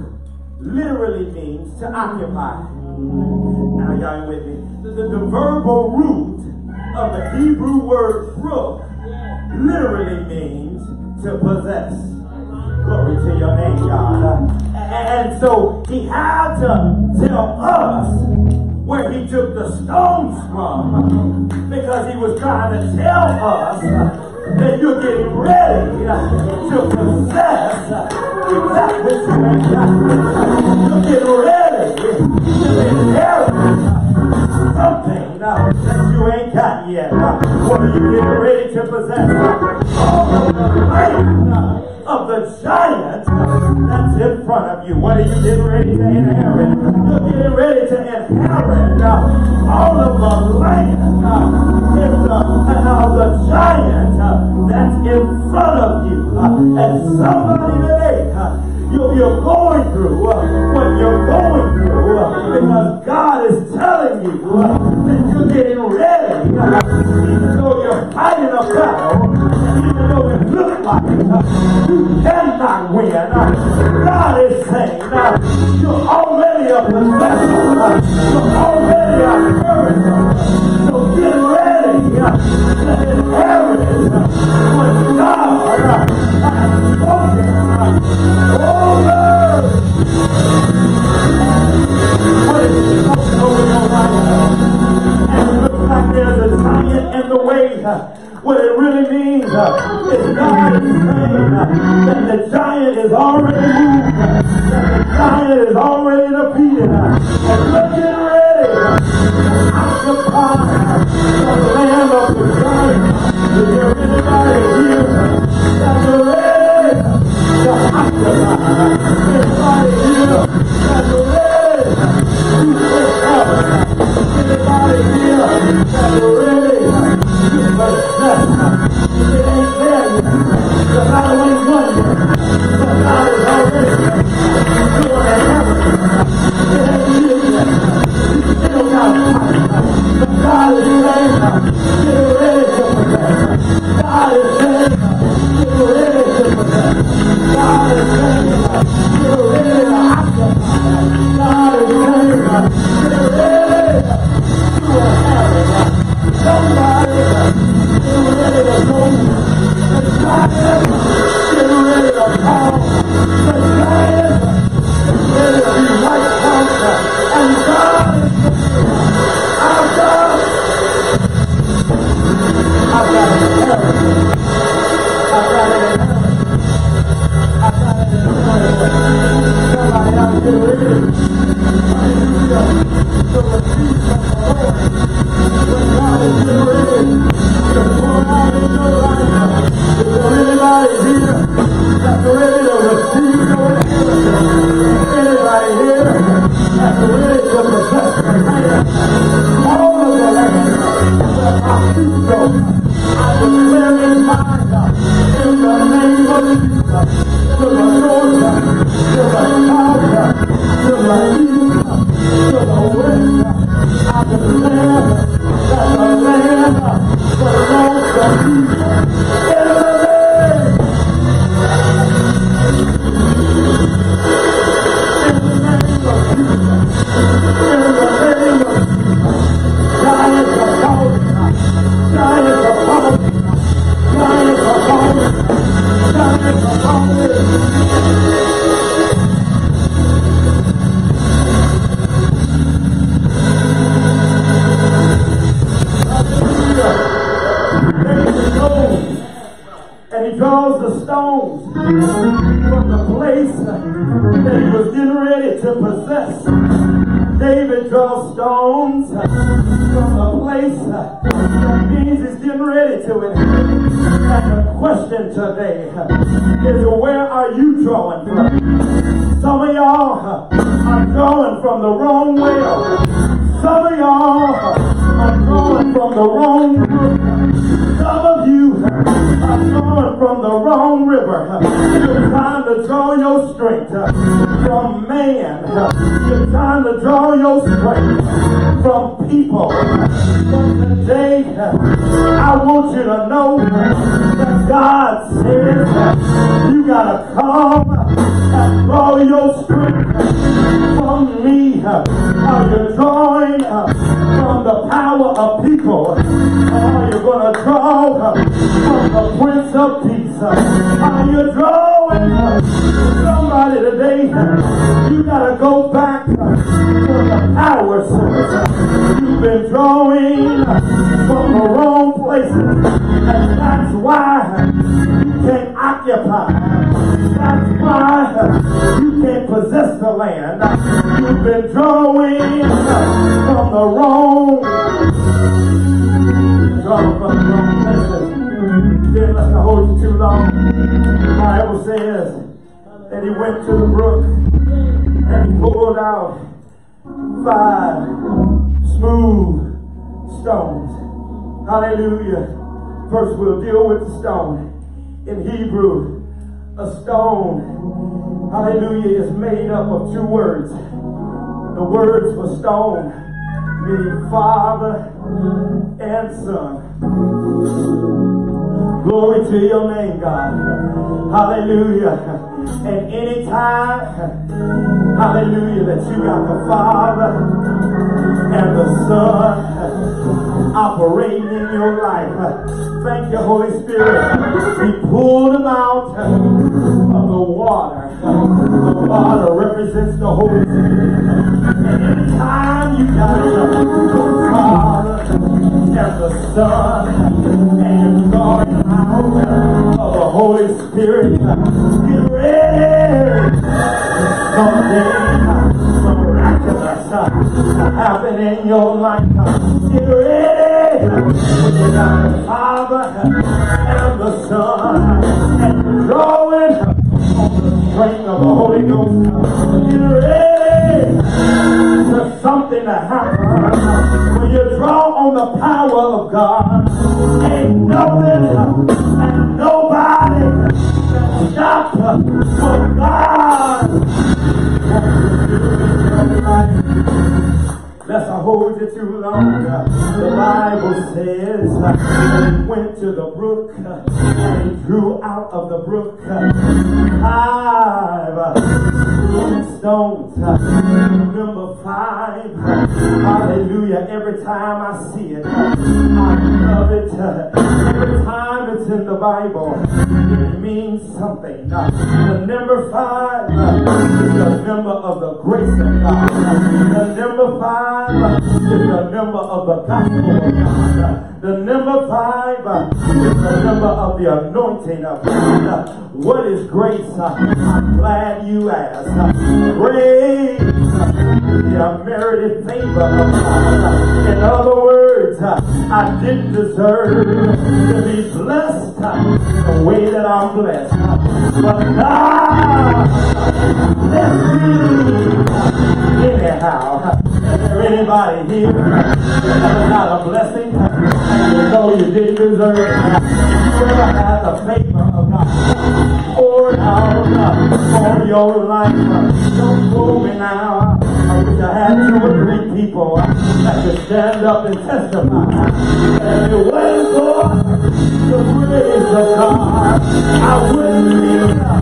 literally means to occupy. Now y'all ain't with me. The, the, the verbal root of the Hebrew word brook literally means to possess. Glory to your name, God. And, so he had to tell us where he took the stones from because he was trying to tell us that you're getting ready to possess. You're getting ready to inherit something that you ain't got yet. What are you getting ready to possess? All of the land of the giant that's in front of you. What are you getting ready to inherit? You're getting ready to inherit uh, all of the land uh, in the, the giant uh, that's in front of you. Uh, and somebody today, uh, you're, you're going through uh, what you're going through uh, because God is telling you uh, that you're getting ready. Even though you're fighting a battle, even though it looks like uh, you cannot win, uh, God is saying uh, you're already a possessor. You're already a person. So get ready to inherit what God has spoken what it really means is God is saying that the giant is already moved, uh, that the giant is already defeated, uh, ready God says you gotta come and borrow your strength from me. Are you drawing from the power of people? Are you gonna draw from the Prince of Peace? Are you drawing somebody today? You gotta go back for the. You've been drawing from the wrong places, and that's why you can't occupy. That's why you can't possess the land. You've been drawing from the wrong, from the wrong places. Didn't hold you too long. The Bible says that he went to the brook First, we'll deal with the stone. In Hebrew, a stone, hallelujah, is made up of two words. The words for stone meaning Father and Son. Glory to your name, God. Hallelujah. And anytime, hallelujah, that you got the Father and the Son operating in your life, Thank you, Holy Spirit. He pulled them out of the water. The water represents the Holy Spirit. And every time you got the Father and the Son and God of the Holy Spirit, get ready. Something miraculous happen in your life. Get ready The Father and the Son and drawing on the strength of the Holy Ghost. Get ready for something to happen. When you draw on the power of God, ain't nothing and nobody can stop what God Lest I hold you too long. The Bible says he went to the brook and drew out of the brook five stones. Number five. Hallelujah. Every time I see it, I love it. Every time it's in the Bible, it means something. The number five is the number of the grace of God. The number five five is the number of the gospel of God. The number five uh, is the number of the anointing of God. Uh, what is grace? Uh, I'm glad you asked. Grace the unmerited favor of God. In other words, I didn't deserve to be blessed the way that I'm blessed. But God blessed me anyhow. Is there anybody here that's not a blessing? You know you didn't deserve it. You ever had the favor poured out on your life? Don't fool me now. I wish I had two or three people that can stand up and testify. And it went for the praise of God. I wouldn't be where I.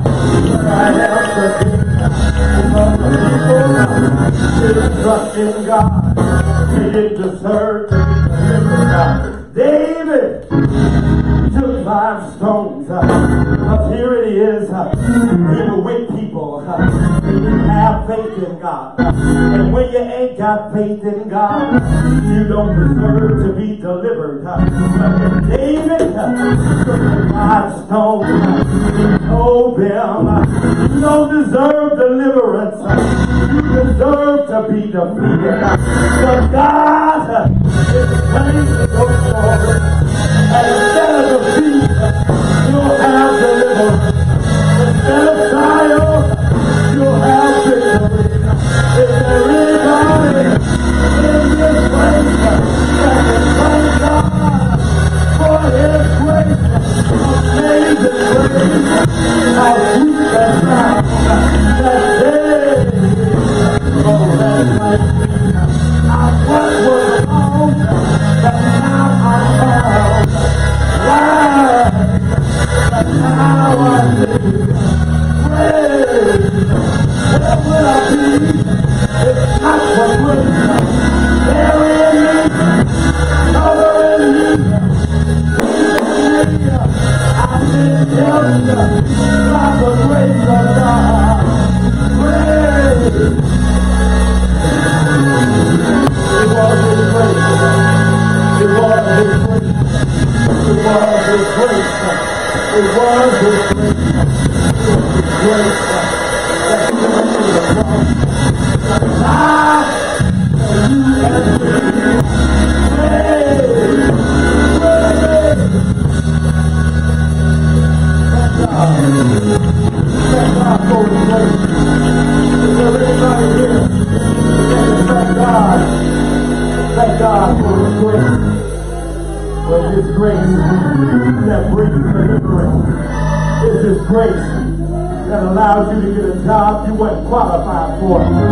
But the people trust in God. They didn't deserve to be. David took five stones. Uh, here it is. Uh, even with people, uh, have faith in God. And when you ain't got faith in God, you don't deserve to be delivered. David took five stones. He told them, you don't deserve deliverance. You deserve to be defeated. But God is planning to go forward. Instead of defeat, you'll have deliverance. Instead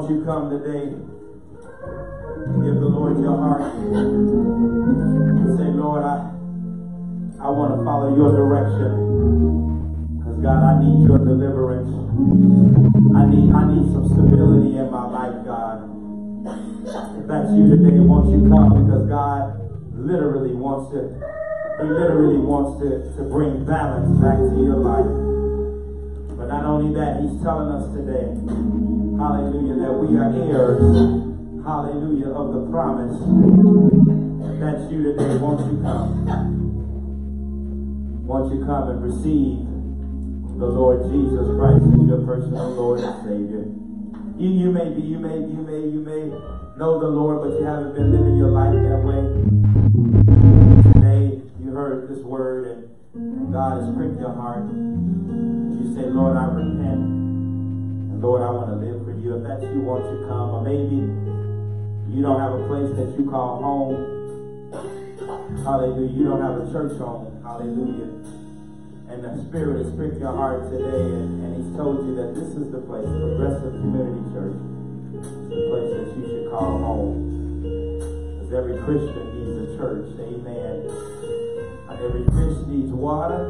won't you come today? Give the Lord your heart. And say, Lord, I I want to follow your direction. Because God, I need your deliverance. I need I need some stability in my life, God. If that's you today, won't you come? Because God literally wants to, He literally wants to, to bring balance back to your life. Not only that, He's telling us today, hallelujah, that we are heirs, hallelujah, of the promise. That's you today, won't you come? Won't you come and receive the Lord Jesus Christ as your personal Lord and Savior? You, you may be, you may, you may, you may know the Lord, but you haven't been living your life that way. Today, you heard this word and God has pricked your heart. You say, Lord, I repent. And Lord, I want to live for you. If that's you, won't you come? Or maybe You don't have a place that you call home. Hallelujah. You don't have a church home. Hallelujah. And the Spirit has pricked your heart today and, and He's told you that this is the place, Progressive Community Church, is the place that you should call home. Because every Christian needs a church. Amen. Every fish needs water.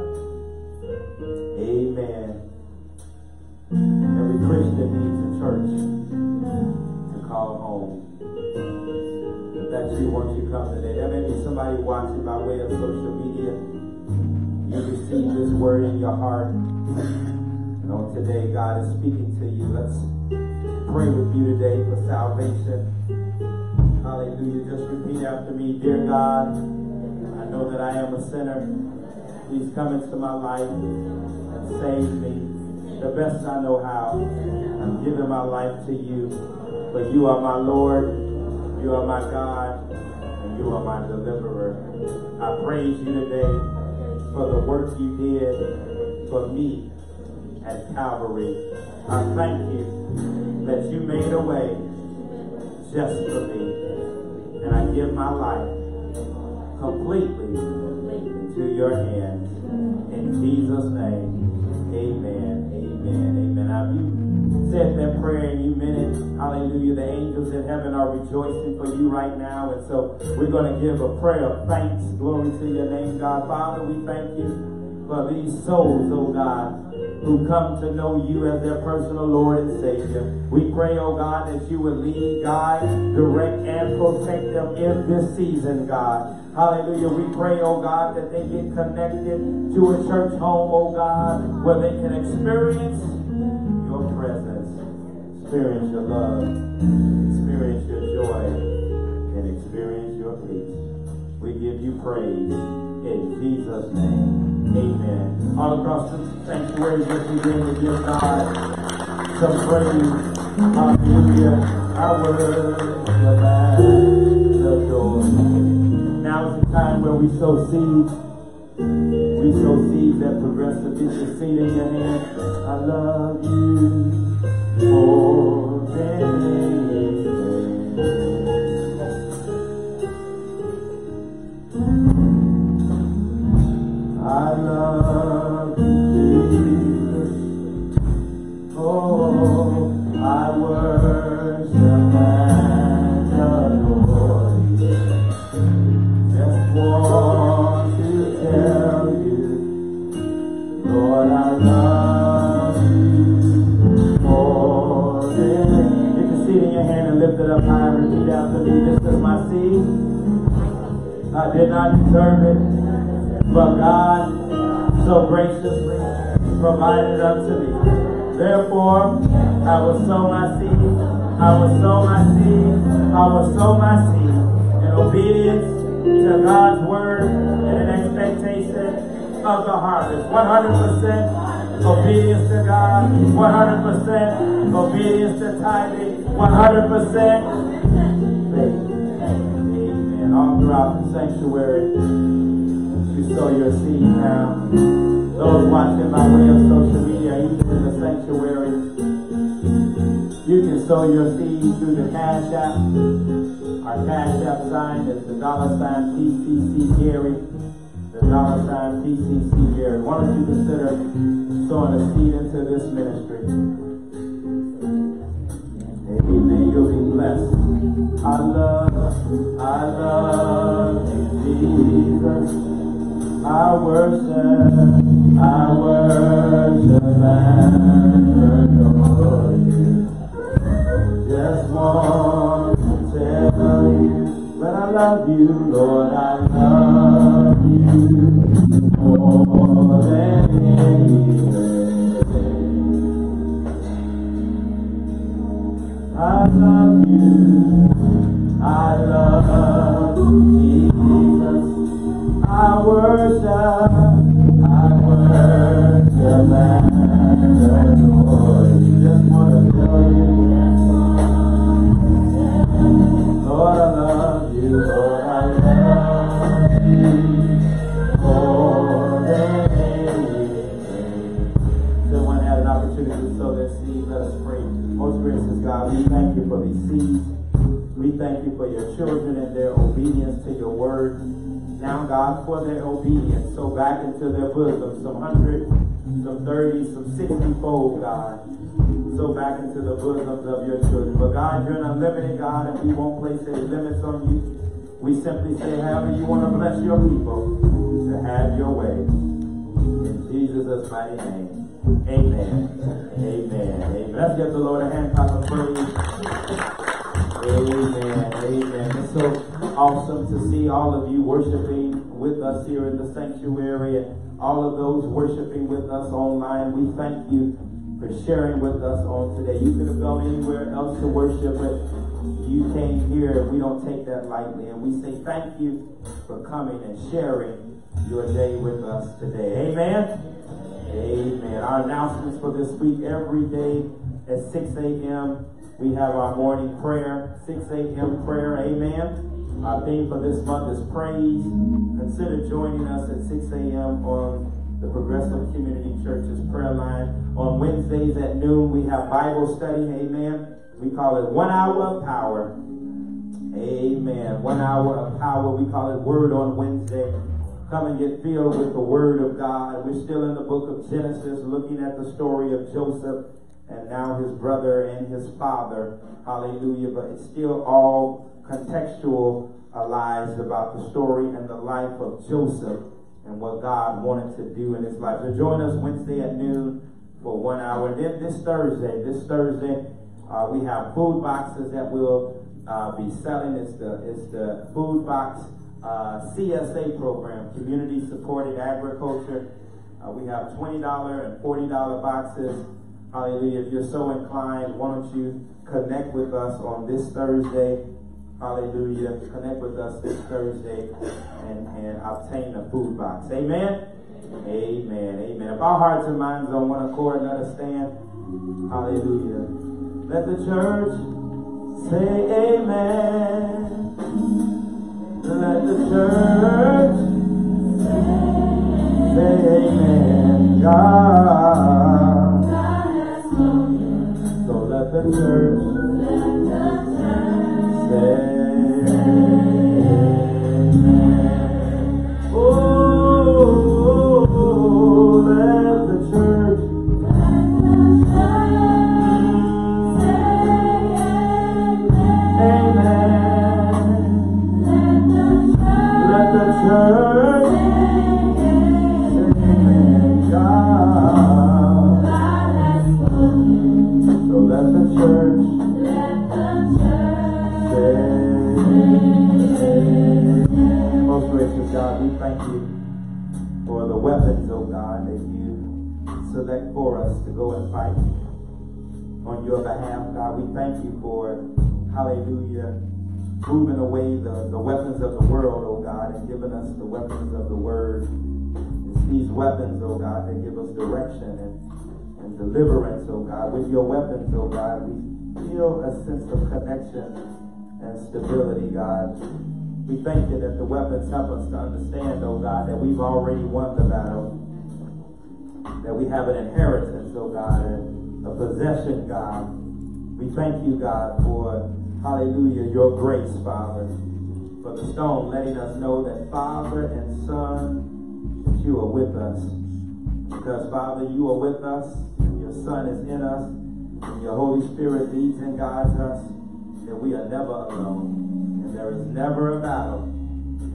Amen. Every Christian needs a church to call home. If that's you, won't you come today? There may be somebody watching by way of social media. You receive this word in your heart. And on today, God is speaking to you. Let's pray with you today for salvation. Hallelujah. Just repeat after me. Dear God, know that I am a sinner. Please come into my life and save me the best I know how. I'm giving my life to you. But you are my Lord, you are my God, and you are my deliverer. I praise you today for the work you did for me at Calvary. I thank you that you made a way just for me. And I give my life completely into your hands. In Jesus' name, amen. Amen. Amen. If you said that prayer and you meant it, hallelujah, the angels in heaven are rejoicing for you right now. And so we're going to give a prayer of thanks. Glory to your name, God. Father, we thank you for these souls, oh God who come to know you as their personal Lord and Savior. We pray, oh God, that you would lead, guide, direct, and protect them in this season, God. Hallelujah. We pray, oh God, that they get connected to a church home, oh God, where they can experience your presence, experience your love, experience your joy, and experience your peace. We give you praise in Jesus' name. Amen. All across the sanctuary, just begin to give God some praise. Hallelujah. I worship and adore. Now is the time where we sow seeds. We sow seeds that progressive. Get your seed in your hand. I love you more than is my seed. I did not deserve it. But God so graciously provided unto me. Therefore, I will sow my seed. I will sow my seed. I will sow my seed in obedience to God's word and in expectation of the harvest. 100% obedience to God, 100% obedience to tithing, 100% faith. Amen. All throughout the sanctuary you sow your seed now. Those watching by way of social media, even in the sanctuary, you can sow your seed through the Cash App. Our Cash App sign is the dollar sign PCC Gary. Dollar sign PCC Gary. Why don't you consider sowing a seed into this ministry? Amen. You'll be blessed. I love, I love Jesus. I worship, I worship and adore you. Just want love you, Lord, I love you more than anything. I love you, I love Jesus. I worship, I worship thank you for your children and their obedience to your word. Now, God, for their obedience, sow back into their bosom, some hundred, some thirty, some sixty fold, God. Sow back into the bosoms of your children. But God, you're an unlimited God, and we won't place any limits on you. We simply say, however you want to bless your people, to have your way. In Jesus' mighty name. Amen. Amen. Amen. Let's give the Lord a hand clap of praise. Amen. Amen. It's so awesome to see all of you worshiping with us here in the sanctuary and all of those worshiping with us online. We thank you for sharing with us on today. You could have gone anywhere else to worship, but you came here. We don't take that lightly. And we say thank you for coming and sharing your day with us today. Amen. Amen. Our announcements for this week every day at 6 a.m. We have our morning prayer, 6 a.m. prayer. Amen. Our theme for this month is praise. Consider joining us at 6 a.m. on the Progressive Community Church's prayer line. On Wednesdays at noon, we have Bible study. Amen. We call it one hour of power. Amen. One hour of power. We call it Word on Wednesday. Come and get filled with the Word of God. We're still in the book of Genesis, looking at the story of Joseph and now his brother and his father. Hallelujah. But it's still all contextualized about the story and the life of Joseph and what God wanted to do in his life. So join us Wednesday at noon for one hour. And then this Thursday, this Thursday, uh, we have food boxes that we'll uh, be selling. It's the, it's the food box uh, CSA program, Community Supported Agriculture. Uh, we have $20 and $40 boxes. Hallelujah. If you're so inclined, why don't you connect with us on this Thursday? Hallelujah. Connect with us this Thursday and, and obtain a food box. Amen? Amen. Amen. If our hearts and minds on one accord, let us stand. Hallelujah. Let the church say amen. Let the church say amen. God the church select for us to go and fight on your behalf, God. We thank you for, hallelujah, moving away the, the weapons of the world, oh God, and giving us the weapons of the word. It's these weapons, oh God, that give us direction and and deliverance, oh God. With your weapons, oh God, we feel a sense of connection and stability, God. We thank you that the weapons help us to understand, oh God, that we've already won the battle. That we have an inheritance, oh God, a possession, God. We thank you, God, for, hallelujah, your grace, Father. For the stone letting us know that Father and Son, that you are with us. Because, Father, you are with us, and your Son is in us, and your Holy Spirit leads and guides us, that we are never alone. And there is never a battle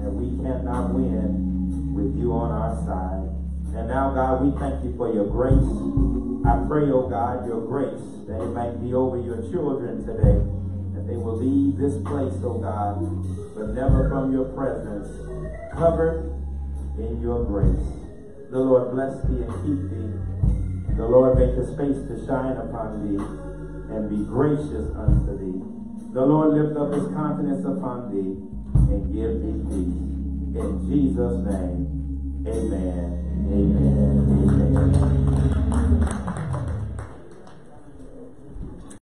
that we cannot win with you on our side. And now, God, we thank you for your grace. I pray, oh God, your grace, that it might be over your children today, that they will leave this place, oh God, but never from your presence, covered in your grace. The Lord bless thee and keep thee. The Lord make his face to shine upon thee and be gracious unto thee. The Lord lift up his countenance upon thee and give thee peace. In Jesus' name, amen. Amen. Amen.